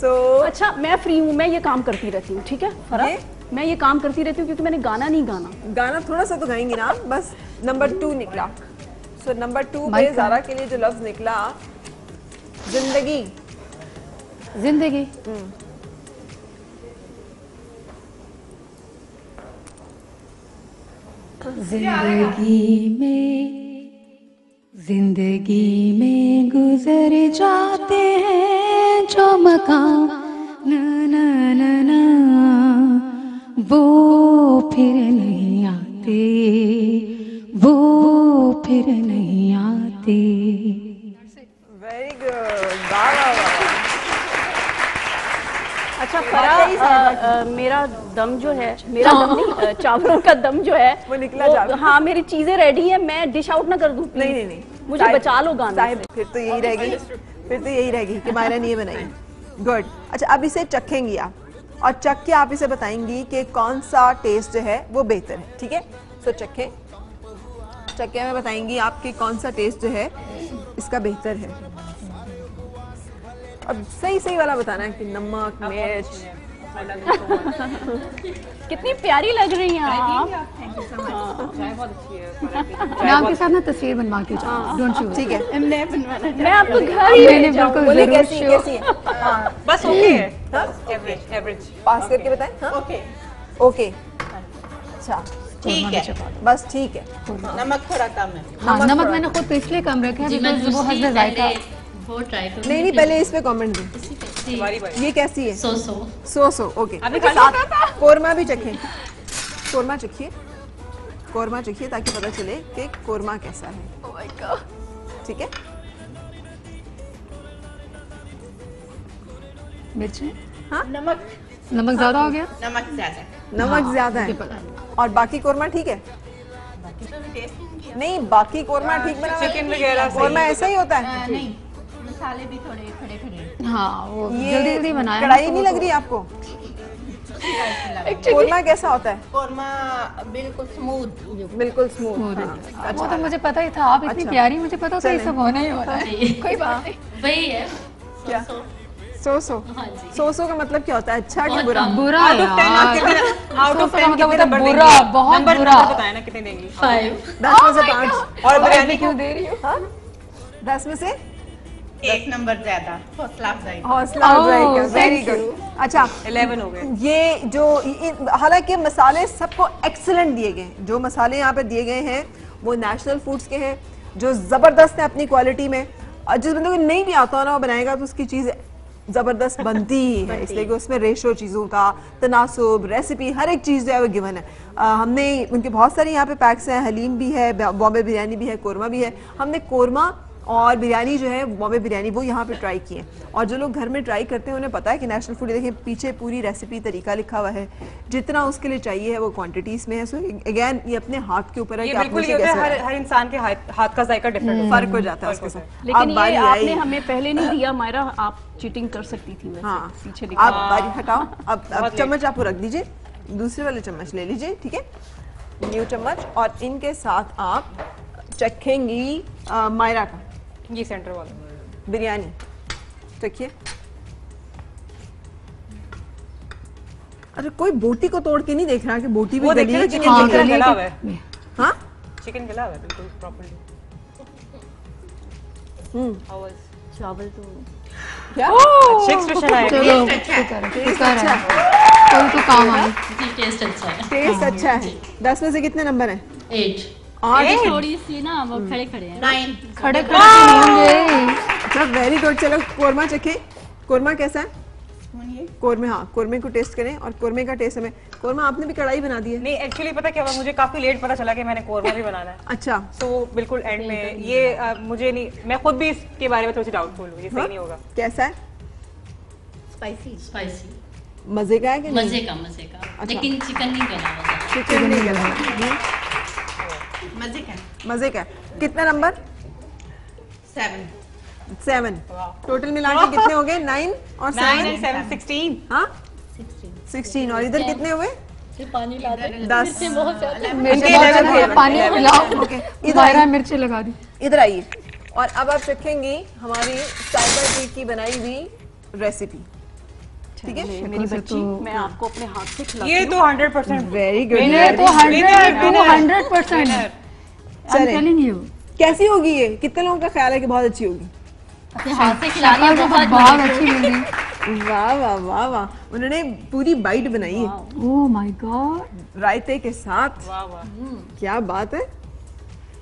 सो so,
अच्छा मैं फ्री हूँ मैं ये काम करती रहती हूँ ठीक है?
ये?
फरक मैं ये काम करती रहती हूँ क्योंकि मैंने गाना नहीं गाना।
गाना थोड़ा सा तो गाएँगे ना आप, बस नंबर टू निकला। सो नंबर टू पे जारा के लिए जो लफ्ज निकला ज़िंदगी।
ज़िंदगी। ज़िंदगी में ज़िंदगी में गुजर जाते हैं जो मकान, ना ना ना ना, वो फिर नहीं आते, वो फिर नहीं आते।
वेरी गुड
अच्छा फरा मेरा दम जो है मेरा दम नहीं चावलों का दम जो है
वो निकला चावल।
हाँ मेरी चीज़ें रेडी हैं मैं डिश आउट ना कर दूँ।
नहीं नहीं नहीं।
मुझे बचा लो गाना
फिर तो यही रहेगी फिर तो यही रहेगी कि मायरा ने ये बनाई। गुड अच्छा अब इसे चखेंगी आप। और चख के आप इसे बताएँगी कि कौन सा टेस्ट जो है वो बेहतर है ठीक है? सो चखें। चखे में बताएँगी आपके कौन सा टेस्ट जो है इसका बेहतर है। अब सही सही वाला बताना है कि नमक मिर्च।
कितनी प्यारी लग रही हैं आप।
मैं आपके साथ ना तस्वीर बनवा के डोंट यू
ठीक है।
मैं आपको घर ही
मैंने बिल्कुल
बोले कैसी कैसी हाँ,
बस ओके। है एवरेज एवरेज
पास करके बताएँ हाँ? ओके। ओके। अच्छा।
ठीक है।
बस ठीक है।
नमक थोड़ा कम है।
हाँ नमक मैंने खुद तो इसलिए कम रखा है वो हस्बैंड जायका
ट्राई
नहीं नहीं पहले इस पे। कमेंट दो ये कैसी है?
सो सो
सो सो ओके कोरमा भी चखें। कोरमा चखिए। कोरमा चखिए ताकि पता चले कि कोरमा कैसा है। ठीक है?
मिर्च है?
नमक।
नमक ज़्यादा हो गया?
नमक ज़्यादा।
नमक ज़्यादा है। और बाकी कोरमा ठीक है? नहीं बाकी कोरमा ठीक बना
चिकन वगैरह
कोरमा ऐसा ही होता है
नहीं। मसाले भी थोड़े खड़े खड़े
हाँ वो
ये
जल्दी जल्दी बनाया
कढ़ाई नहीं
तो
लग रही आपको? कोरमा कैसा होता है?
कौरमा बिल्कुल स्मूथ
बिल्कुल स्मूथ
वो- वो तो मुझे पता ही था आप इतनी
अच्छा।
प्यारी मुझे पता था ये सब होना ही होना है। कोई बात नहीं।
वही है।
क्या? सो सो सो सो का मतलब क्या होता है? अच्छा कि बुरा?
बुरा
आउट ऑफ़ टेन आप कितने आउट ऑफ़
सौ
टेन
का मतलब होता है बुरा, बहुत बुरा।
नंबर बताएँ ना कितने देंगी?
फाइव
दस में से पाँच
और बिरयानी
क्यों दे रही हो?
हाँ? दस में से?
एक। नंबर ज़्यादा। हौसला अफजाई
हौसला
Oh,
अफजाई वेरी गुड अच्छा
11 हो गए।
ये जो हालाँकि मसाले सबको एक्सीलेंट दिए गए हैं। जो मसाले यहाँ पे दिए गए हैं वो नेशनल फूड्स के हैं जो ज़बरदस्त है अपनी क्वालिटी में। और जिस बंदे को नहीं भी आता ना वो बनाएगा तो उसकी चीज़ ज़बरदस्त बनती ही है। इसलिए कि उसमें रेशो चीज़ों का तनासुब रेसिपी हर एक चीज़ जो है वो गिवन है। अ, हमने उनके बहुत सारे यहाँ पे पैक्स हैं हलीम भी है बॉम्बे बिरयानी भी है कोरमा भी है। हमने कोरमा और बिरयानी जो है बॉम्बे बिरयानी वो यहाँ पे ट्राई किए और जो लोग घर में ट्राई करते हैं उन्हें पता है कि नेशनल फ़ूड देखिए पीछे पूरी रेसिपी तरीका लिखा हुआ है। जितना उसके लिए चाहिए है वो क्वांटिटीज में है। सो अगेन ये अपने हाथ के ऊपर है
ये
कि आप
बिल्कुल ये
कैसे
हर हर इंसान के हाथ हाथ का जायका डिफरेंट
फ़र्क हो जाता है उसके साथ।
लेकिन ये आपने हमें पहले नहीं दिया मायरा आप चीटिंग कर सकती थी वैसे
हाँ।
पीछे
आप बारी हटाओ। अब अब चम्मच आप रख दीजिए। दूसरे वाले चम्मच ले लीजिए ठीक है? न्यू चम्मच। और इनके साथ आप चखेंगी मायरा का।
ये सेंटर वाला।
बिरयानी। देखिए। अरे कोई बोटी को तोड़ के नहीं देख रहा कि बोटी भी
वो
है
चिकन
हाँ,
गला है।
हाँ?
चिकन गला है बिल्कुल प्रॉपर्ली हम्म।
चावल तो
क्या? Oh!
अच्छा एक्सप्रेशन आया।
टेस्ट अच्छा है। टेस्ट अच्छा है। तो काम हाँ।
आया। टेस्ट अच्छा है।
टेस्ट हाँ, अच्छा है। 10 में से कितने नंबर है?
8 खड़े खड़े
खड़े
वेरी गुड मतलब चलो कोरमा चखे। कोरमा कैसा है? कोरमे हाँ कोरमे को टेस्ट करें और कोरमे का टेस्ट हमें। कोरमा आपने भी कढ़ाई बना दी है?
नहीं एक्चुअली पता क्या हुआ? मुझे काफ़ी लेट पता चला कि मैंने कोरमा भी बनाना है।
अच्छा।
तो so, बिल्कुल एंड में ये आ, मुझे नहीं मैं खुद भी इसके बारे में थोड़ी डाउटफुल हूँ ये सही
हाँ।
नहीं होगा।
कैसा है?
स्पाइसी
स्पाइसी
मज़े का है कि नहीं?
मज़े का मज़े का। लेकिन चिकन नहीं बना
चिकन नहीं गला
मज़े का।
मज़े का। कितना नंबर?
सेवन
सेवन टोटल मिला के कितने हो गए? नाइन और सेवन
सेवन सिक्सटीन
हाँ? सिक्सटीन और इधर कितने हुए?
पानी ला
दस।
पानी पिलाओ बारह मिर्ची लगा दी।
इधर आइए। और अब आप चखेंगे हमारी साइबर की बनाई हुई रेसिपी ठीक है?
मेरी बच्ची मैं आपको अपने हाथ से खिलाती
ये तो हंड्रेड परसेंट
वेरी गुड
तो परसेंट टेलिंग यू
कैसी होगी ये? कितने लोगों का ख्याल है कि बहुत अच्छी होगी?
हाथ से खिला है बहुत
बहुत अच्छी लग
वाह वाह वाह वाह। उन्होंने पूरी बाइट बनाई है।
ओह माय गॉड
रायते के साथ। क्या बात है।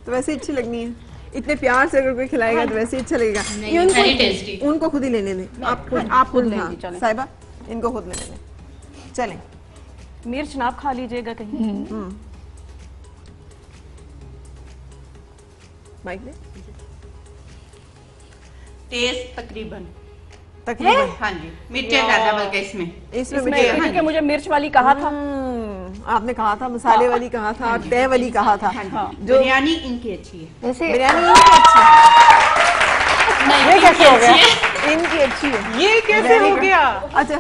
तो वैसे अच्छी लगनी है। इतने प्यार से अगर कोई खिलाएगा तो वैसे ही अच्छा लगेगा। ये उनको उनको खुद ही लेने दें। आप खुद आप खुद हाँ, साहिबा। इनको खुद लेने दें चलें।
मिर्च ना आप खा लीजिएगा कहीं।
माइक में
टेस्ट तकरीबन।
तकरीबन।
हाँ? जी। मिर्चें ज़्यादा बल्कि इसमें।
इसमें मिर्ची-
क्योंकि मुझे मिर्च वाली कहा था।
हम्म, आपने कहा था मसाले वाली कहा था तय वाली कहा था। जो।
बिरयानी इनकी अच्छी है।
बिरयानी इनकी अच्छी
ये कैसे हो गया
इनकी अच्छी है
ये कैसे हो गया
अच्छा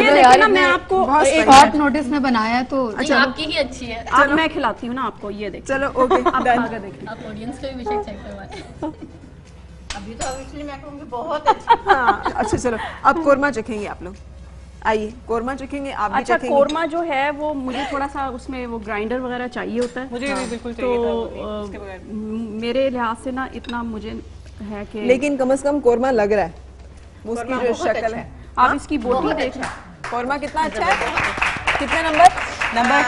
ये देखो ना मैं आपको
एक हॉट नोटिस में बनाया है तो
नहीं, आपकी ही अच्छी है
अब मैं खिलाती हूँ ना आपको ये देखिए
चलो ओके डन
आगे देखिए
आप ऑडियंस को भी विषय चेक करवाएँ
अभी तो इसलिए मैं कहूँगी बहुत अच्छी
हाँ अच्छा चलो अब कोरमा चखेंगे आप लोग आइए कोरमा चखेंगे आप भी
अच्छा
चखेंगे
कोरमा जो है वो मुझे थोड़ा सा उसमें वो ग्राइंडर वगैरह चाहिए होता है
मुझे हाँ, भी बिल्कुल
तो
चाहिए
अ,
बगैर
म- मेरे लिहाज से ना इतना मुझे है कि
लेकिन कम से कम कोरमा लग रहा है। उसकी जो शक्ल है।
आप इसकी बोटी देख लें
कोरमा कितना अच्छा है? कितने नंबर? नंबर?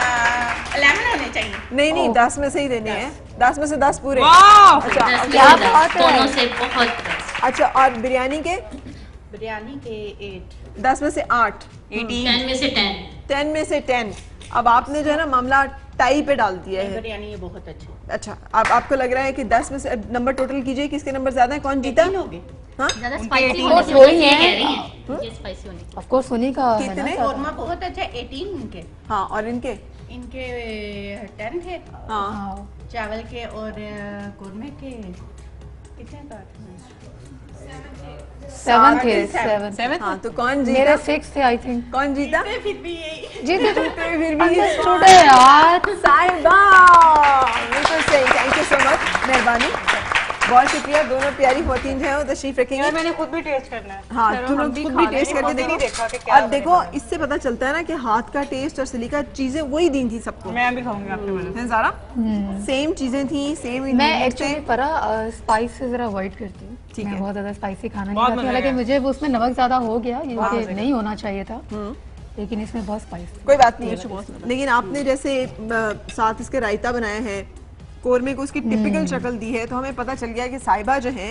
इलेवन होने चाहिए।
नहीं नहीं दस में से ही देने हैं। दस में से दस पूरे। अच्छा क्या बात है?
से बहुत best।
अच्छा और बिरयानी के?
बिरयानी के एट
दस में से आठ।
टेन में से टेन
टेन में से टेन अब आपने जो है ना मामला टाई पे डाल दिया है।
बिरयानी ये बहुत अच्छी
अच्छा अब आपको लग रहा है कि दस में से नंबर टोटल कीजिए किसके नंबर ज़्यादा है कौन जीता?
हो गए
हाँ?
ज़्यादा स्पाइसी होने की
है।
है। स्पाइसी
ऑफ़ कोर्स का
कितने?
बहुत अच्छा एटीन इनके
हाँ और इनके?
इनके टेन थे
हाँ।
चावल के और कोरमे के। कितने का?
सेवन थे सेवन
सेवन
हाँ तो कौन
जीता
जीता?
सिक्स थे आई थिंक
कौन जीता?
फिर भी यही।
जी जी जी
फिर भी
छोटे यार।
साहिबा! बिल्कुल सही। थैंक यू सो मच मेहरबानी। बहुत शुक्रिया दोनों प्यारी जो है तशरीफ़ रखेंगे।
यार मैंने खुद भी टेस्ट करना है।
हाँ तुम लोग खुद भी टेस्ट करके देखो।
देखा कि क्या
अब देखो इससे पता चलता है ना कि हाथ का टेस्ट और सलीका चीज़ें वही दी थी सबको।
मैं भी खाऊँगी आपके वाले
सेम चीज़ें थी सेम
मैं एक्चुअली परा स्पाइस से जरा अवॉइड करती हूँ।
ठीक
मैं
है।
बहुत ज़्यादा स्पाइसी खाना नहीं खाती हालाँकि मुझे वो उसमें नमक ज़्यादा हो गया ये नहीं होना चाहिए था। लेकिन इसमें बहुत स्पाइस
कोई बात नहीं। है लेकिन आपने जैसे साथ इसके रायता बनाया है कोरमे को उसकी टिपिकल शक्ल दी है तो हमें पता चल गया कि साहिबा जो है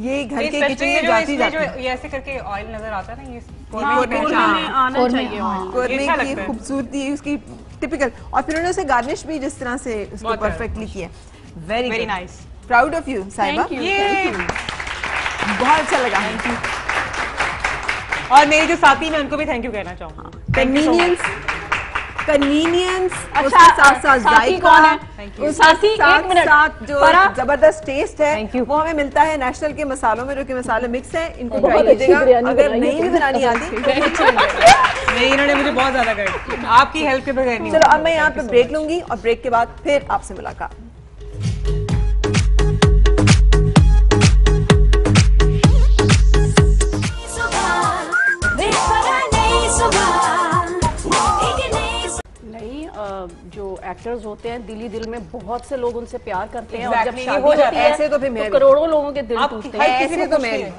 ये घर के किचन में जाती जाती है
ये ऐसे करके ऑयल नज़र आता है ना ये
हाँ,
कोरमे
कोरमे
में
में आना चाहिए
हाँ।
कोरमे की खूबसूरती उसकी टिपिकल और फिर उन्होंने उसे गार्निश भी जिस तरह से उसको
बहुत
परफेक्टली किया। Very
very nice
proud of you Sahiba.
ये
बहुत अच्छा लगा।
और मेरे जो साथी मैं उनको भी थैंक यू कहना चाहूँगी।
कन्वीनियंस कन्वीनियंस
अच्छा,
साथ साथ
कौन है? साथी, एक मिनट।
साथ जो ज़बरदस्त टेस्ट है वो हमें मिलता है नेशनल के मसालों में जो कि मसाले मिक्स है इनको ट्राई कीजिएगा। अगर नहीं भी बनानी आती तो
नहीं इन्होंने मुझे बहुत ज़्यादा गाइड आपकी हेल्प के बगैर नहीं
चलो अब मैं यहाँ पे ब्रेक लूँगी और ब्रेक के बाद फिर आपसे मुलाकात।
एक्टर्स होते हैं दिली दिल में बहुत से लोग उनसे प्यार करते हैं और जब शादी
हो
होती है।
है। ऐसे तो फिर मैं भी।
करोड़ों लोगों के दिल टूटते हैं।
ऐसे
को
तो मैं भी।
है।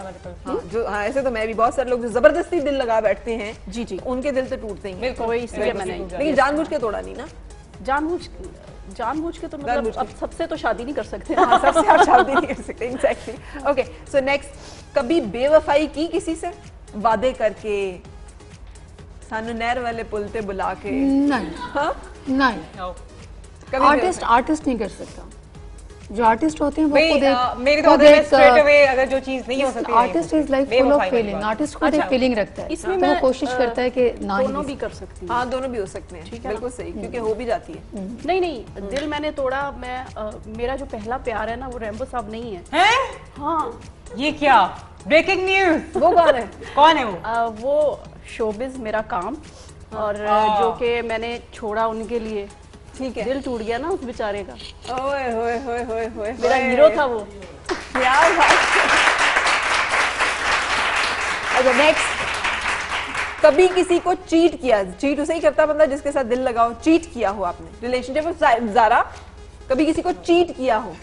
हाँ, जो हाँ ऐसे तो मैं भी। बहुत सारे लोग जो ज़बरदस्ती दिल लगा बैठते हैं
जी जी।
उनके दिल तो टूटते ही। लेकिन जानबूझ के तोड़ा नहीं ना।
जानबूझ जानबूझ के तो मतलब अब सबसे तो शादी नहीं कर सकते।
हाँ सबसे आप शादी नहीं कर सकते एग्जैक्टली ओके सो नेक्स्ट कभी बेवफाई की किसी से? वादे करके सानू नहर वाले पुल ते बुला के।
नहीं।
हाँ?
नहीं। आर्टिस्ट आर्टिस्ट नहीं कर सकता। जो आर्टिस्ट होते हैं वो खुद
अ, मेरी तो है
एक
straight away अगर जो चीज़ नहीं हो सकती
artist is like full of feeling artist खुद एक
अच्छा,
फीलिंग रखता है।
इसमें
तो
मैं
वो कोशिश करता है कि ना ही
दोनों भी कर सकती हूँ।
हाँ दोनों भी हो सकते हैं। बिल्कुल सही क्योंकि हो भी जाती है।
नहीं नहीं दिल मैंने तोड़ा मैं मेरा जो पहला प्यार है ना वो रैम्बो साहब नहीं है।
हैं?
हाँ।
ये क्या? ब्रेकिंग न्यूज़
वो कौन है?
कौन है वो?
वो शोबिज मेरा काम। और
हाँ।
जो कि मैंने छोड़ा उनके लिए।
ठीक है।
दिल टूट गया ना उस बेचारे का।
ओए होए होए होए होए
मेरा हीरो था वो।
क्या बात अच्छा नेक्स्ट कभी किसी को चीट किया चीट उसे ही करता बंदा जिसके साथ दिल लगाओ चीट किया हो आपने। रिलेशनशिप में जारा कभी किसी को चीट किया हो?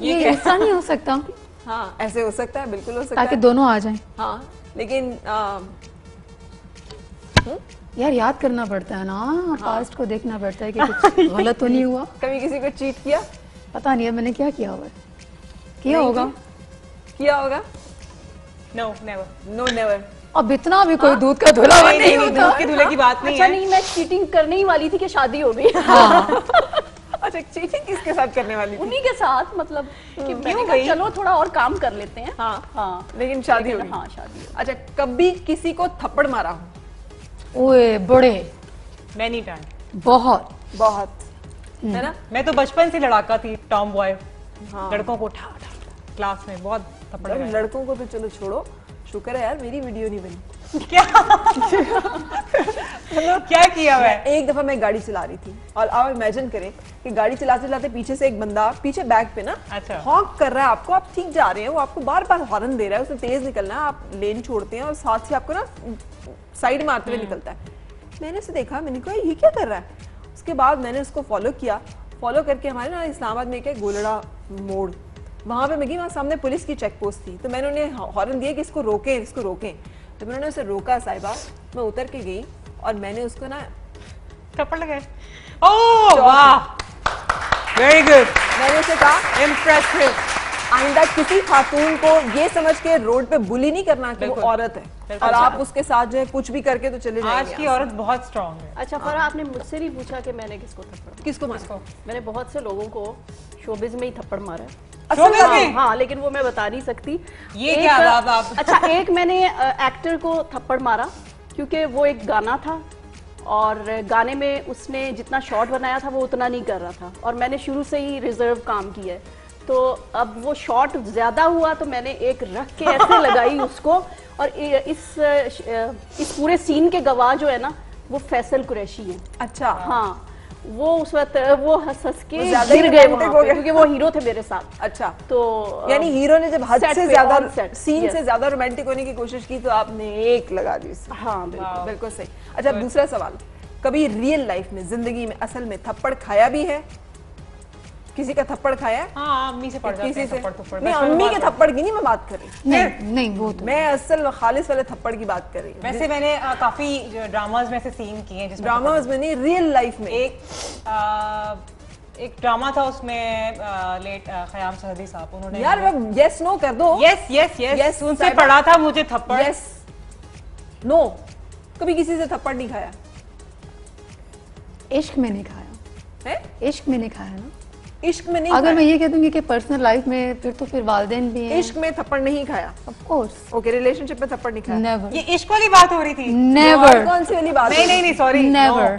ये ऐसा नहीं हो सकता।
हाँ ऐसे हो सकता है बिल्कुल हो सकता
ताकि
है।
दोनों आ जाएँ।
हाँ लेकिन आ,
यार याद करना पड़ता है ना हाँ। पास्ट को देखना पड़ता है कि कुछ गलत तो नहीं हुआ।
कभी किसी को चीट किया?
पता नहीं है मैंने क्या किया हुआ है किया होगा।
किया होगा?
नो नेवर
नो नेवर
अब इतना भी कोई दूध का धुला हुआ
नहीं
नहीं
नहीं
होता।
दूध के दूल्हे की बात नहीं
अच्छा
है।
नहीं मैं चीटिंग करने ही वाली थी कि शादी हो गई।
हाँ।
अच्छा चीटिंग किसके साथ करने वाली
उन्हीं के साथ मतलब कि मैंने चलो थोड़ा और काम कर लेते हैं।
हाँ।
हाँ।
लेकिन शादी हो गई।
हाँ शादी
अच्छा कभी किसी को थप्पड़ मारा हो?
ओए बड़े।
मैनी टाइम
बहुत।
बहुत। है ना?
मैं तो बचपन से लड़ाका थी टॉम बॉय
हाँ।
लड़कों को उठा उठा क्लास में बहुत थप्पड़
लड़कों को तो चलो छोड़ो। शुक्र है यार मेरी वीडियो नहीं बनी।
क्या? क्या किया है
एक दफ़ा मैं गाड़ी चला रही थी। और आप इमेजिन करें कि गाड़ी चलाते चलाते पीछे से एक बंदा पीछे बैक पे ना
अच्छा।
हॉक कर रहा है आपको आप ठीक जा रहे हैं वो आपको बार बार हॉर्न दे रहा है उसे तेज निकलना है आप लेन छोड़ते हैं और साथ ही आपको ना साइड मारते हुए निकलता है। मैंने उसे देखा मैंने कहा ये क्या कर रहा है? उसके बाद मैंने उसको फॉलो किया। फॉलो करके हमारे ना इस्लामाबाद में एक गोलड़ा मोड़। वहाँ पे मैं गई वहाँ सामने पुलिस की चेक पोस्ट थी। तो मैंने उन्हें हॉर्न दिया कि इसको रोकें इसको रोकें। तो उन्होंने उसे रोका साहिबा। मैं उतर के गई और मैंने उसको ना
थप्पड़ लगाए। ओह वाह। वेरी गुड
मैंने उसे कहा
इम्प्रेसिव
आइंदा किसी खातून को ये समझ के रोड पे बुली नहीं करना कि वो औरत है। और आप उसके साथ जो है कुछ भी करके तो चले
आज की औरत बहुत स्ट्रांग है।
अच्छा फरा आपने मुझसे नहीं पूछा कि मैंने किसको थप्पड़
किसको मारा?
मैंने बहुत से लोगों को शोबिज में ही थप्पड़ मारा है। हाँ, हाँ लेकिन वो मैं बता नहीं सकती।
ये
एक-
क्या बात आप-
अच्छा एक मैंने एक्टर को थप्पड़ मारा क्योंकि वो एक गाना था और गाने में उसने जितना शॉट बनाया था वो उतना नहीं कर रहा था। और मैंने शुरू से ही रिज़र्व काम किया है। तो अब वो शॉट ज़्यादा हुआ तो मैंने एक रख के ऐसे लगाई उसको और इस इस पूरे सीन के गवाह जो है ना वो फैसल कुरैशी है।
अच्छा।
हाँ वो उस वक्त वो हंस हंस के गिर गए। क्योंकि वो हीरो थे मेरे साथ।
अच्छा।
तो
यानी हीरो ने जब हद से ज़्यादा सीन से ज़्यादा रोमांटिक होने की कोशिश की तो आपने एक लगा दी
हाँ बिल्कुल
सही। अच्छा दूसरा सवाल। कभी रियल लाइफ में ज़िंदगी में असल में थप्पड़ खाया भी है? किसी का थप्पड़ खाया है?
हाँ अम्मी से पड़
किसी से?
थप्पड़
नहीं अम्मी के थप्पड़ की नहीं मैं बात कर रही
नहीं नहीं वो तो
मैं असल खालिस वाले थप्पड़ की बात कर रही हूँ।
वैसे मैंने अ, काफ़ी ड्रामाज में से सीन किए हैं
ड्रामाज में नहीं रियल लाइफ में।
एक एक ड्रामा था उसमें लेट खयाम सहदी साहब उन्होंने
यार यस नो कर दो।
यस यस यस उनसे पढ़ा था मुझे थप्पड़।
यस नो कभी किसी से थप्पड़ नहीं खाया।
इश्क में नहीं खाया।
है?
इश्क में नहीं खाया ना।
इश्क में नहीं
अगर मैं ये कह दूँगी कि पर्सनल लाइफ में फिर तो फिर वालदेन भी हैं।
इश्क में थप्पड़ नहीं खाया।
ऑफ़ कोर्स
ओके रिलेशनशिप में थप्पड़ नहीं खाया।
नेवर
ये इश्क वाली बात हो रही थी।
नेवर
कौन सी वाली बात
नहीं नहीं नहीं सॉरी
Never.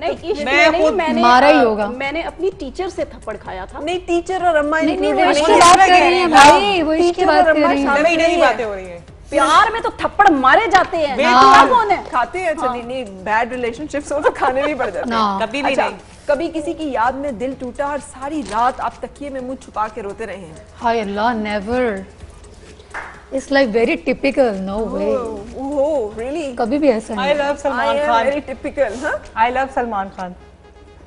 नहीं इश्क
में
नहीं मैंने
मारा ही होगा।
मैंने अपनी टीचर से थप्पड़ खाया था।
नहीं टीचर और अम्मा
नहीं नहीं वो
नहीं
इसकी बात कर रही है भाई वो इसकी
टीचर
बात कर रही है।
नई
नहीं
बातें हो रही है।
प्यार में तो थप्पड़ मारे जाते हैं।
बिल्कुल।
कौन है?
खाते हैं चलिए नहीं बैड रिलेशनशिप्स हो तो खाने भी पड़ जाते हैं।
कभी भी
अच्छा,
नहीं।
कभी किसी की याद में दिल टूटा और सारी रात आप तकिए में मुँह छुपा के रोते रहे हैं।
हाय Allah never it's like very typical no way
oh really
कभी भी ऐसा
आई
नहीं
love
I
Salman
am
Khan
very typical हाँ
आई लव सलमान खान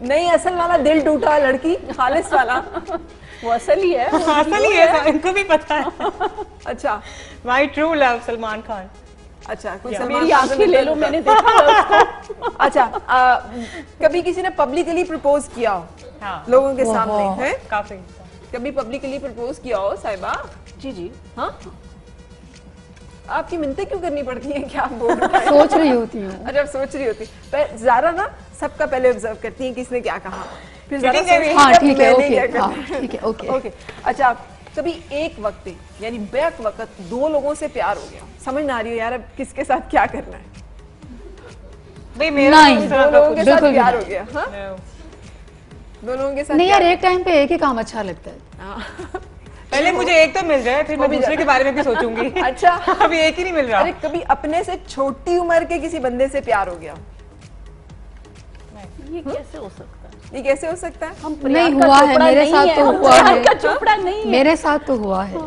नहीं असल वाला दिल टूटा लड़की खालिस वाला।
वो असल ही है
असल ही है इनको भी पता है।
अच्छा।
My true love Salman Khan
अच्छा
मेरी आँखें ले लो मैंने देखा उसको।
अच्छा आ, कभी किसी ने पब्लिकली प्रपोज किया हो?
हाँ।
लोगों के सामने है?
काफ़ी।
कभी पब्लिकली प्रपोज किया हो साहिबा?
जी जी।
हाँ? आपकी मिन्नतें क्यों करनी पड़ती हैं? क्या आप बोल
सोच रही होती हूँ।
अच्छा आप सोच रही होती। पर जारा ना सबका पहले ऑब्ज़र्व करती हैं किसने क्या कहा। फिर जरा
है
ठीक ओके। हाँ ठीक है ओके।
ओके अच्छा कभी एक वक्त पे यानी बैक वक्त दो लोगों से प्यार हो गया। समझ ना आ रही हो यार अब किसके साथ क्या करना है?
भाई मेरा
नहीं।
दो लोगों के साथ प्यार हो गया हाँ? दो लोगों के साथ
नहीं यार एक टाइम पे एक ही काम अच्छा लगता है।
हाँ।
पहले मुझे एक तो मिल जाए फिर मैं दूसरे के बारे में भी सोचूँगी।
अच्छा।
अभी एक ही नहीं मिल रहा।
अरे कभी अपने से छोटी उम्र के किसी बंदे से प्यार हो गया?
ये कैसे हो सकता है?
ये कैसे हो सकता है?
हम
नहीं हुआ है मेरे साथ तो हुआ है।
चोपड़ा नहीं है।
मेरे साथ तो हुआ है।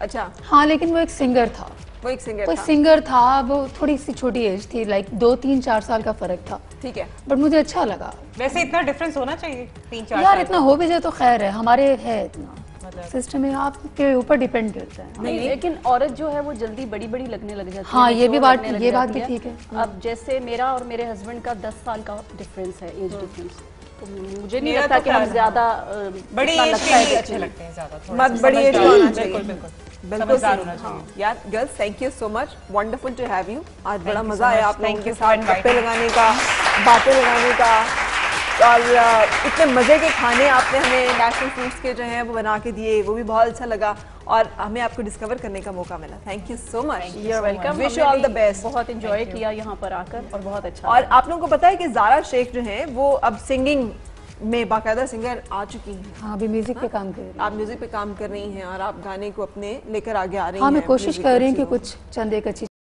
अच्छा।
हाँ लेकिन वो एक सिंगर था।
वो एक सिंगर
कोई
था।
सिंगर था वो थोड़ी सी छोटी एज थी लाइक दो तीन चार साल का फ़र्क था।
ठीक है।
बट मुझे अच्छा लगा।
वैसे इतना डिफरेंस होना चाहिए तीन चार
यार इतना हो भी जाए तो खैर है हमारे है इतना।
मतलब-
सिस्टम में आपके ऊपर डिपेंड करता है।
नहीं लेकिन औरत जो है वो जल्दी बड़ी बड़ी लगने लग जाती हाँ,
है हाँ, ये भी बात- ये बात भी ठीक है।
अब जैसे मेरा और मेरे हस्बैंड का 10 साल का डिफरेंस है एज डिफरेंस तो मुझे नहीं लगता
तो
कि हम ज़्यादा
बड़ी एज के लिए अच्छे लगते हैं ज़्यादा
मत बड़ी एज
बिल्कुल बिल्कुल।
बिल्कुल हाँ, यार girls thank you so much wonderful to have you आज बड़ा मज़ा आया. आप लोगों के साथ गप्पे लगाने का बातें लगाने का। और इतने मज़े के खाने आपने हमें नेशनल फूड्स के जो हैं वो बना के दिए वो भी बहुत अच्छा लगा। और हमें आपको डिस्कवर करने का मौका मिला। Thank you so much
your welcome
wish you all the best
बहुत एंजॉय किया यहाँ पर आकर और बहुत अच्छा
और आप लोगों को पता है कि जारा शेख जो है वो अब सिंगिंग में बाकायदा सिंगर आ चुकी हैं।
हाँ अभी म्यूज़िक पे काम कर रही हैं।
आप म्यूज़िक पे काम कर रही हैं और आप गाने को अपने लेकर आगे आ रही
हाँ
हैं
मैं कोशिश कर रही हूँ कि कुछ चंद एक अच्छी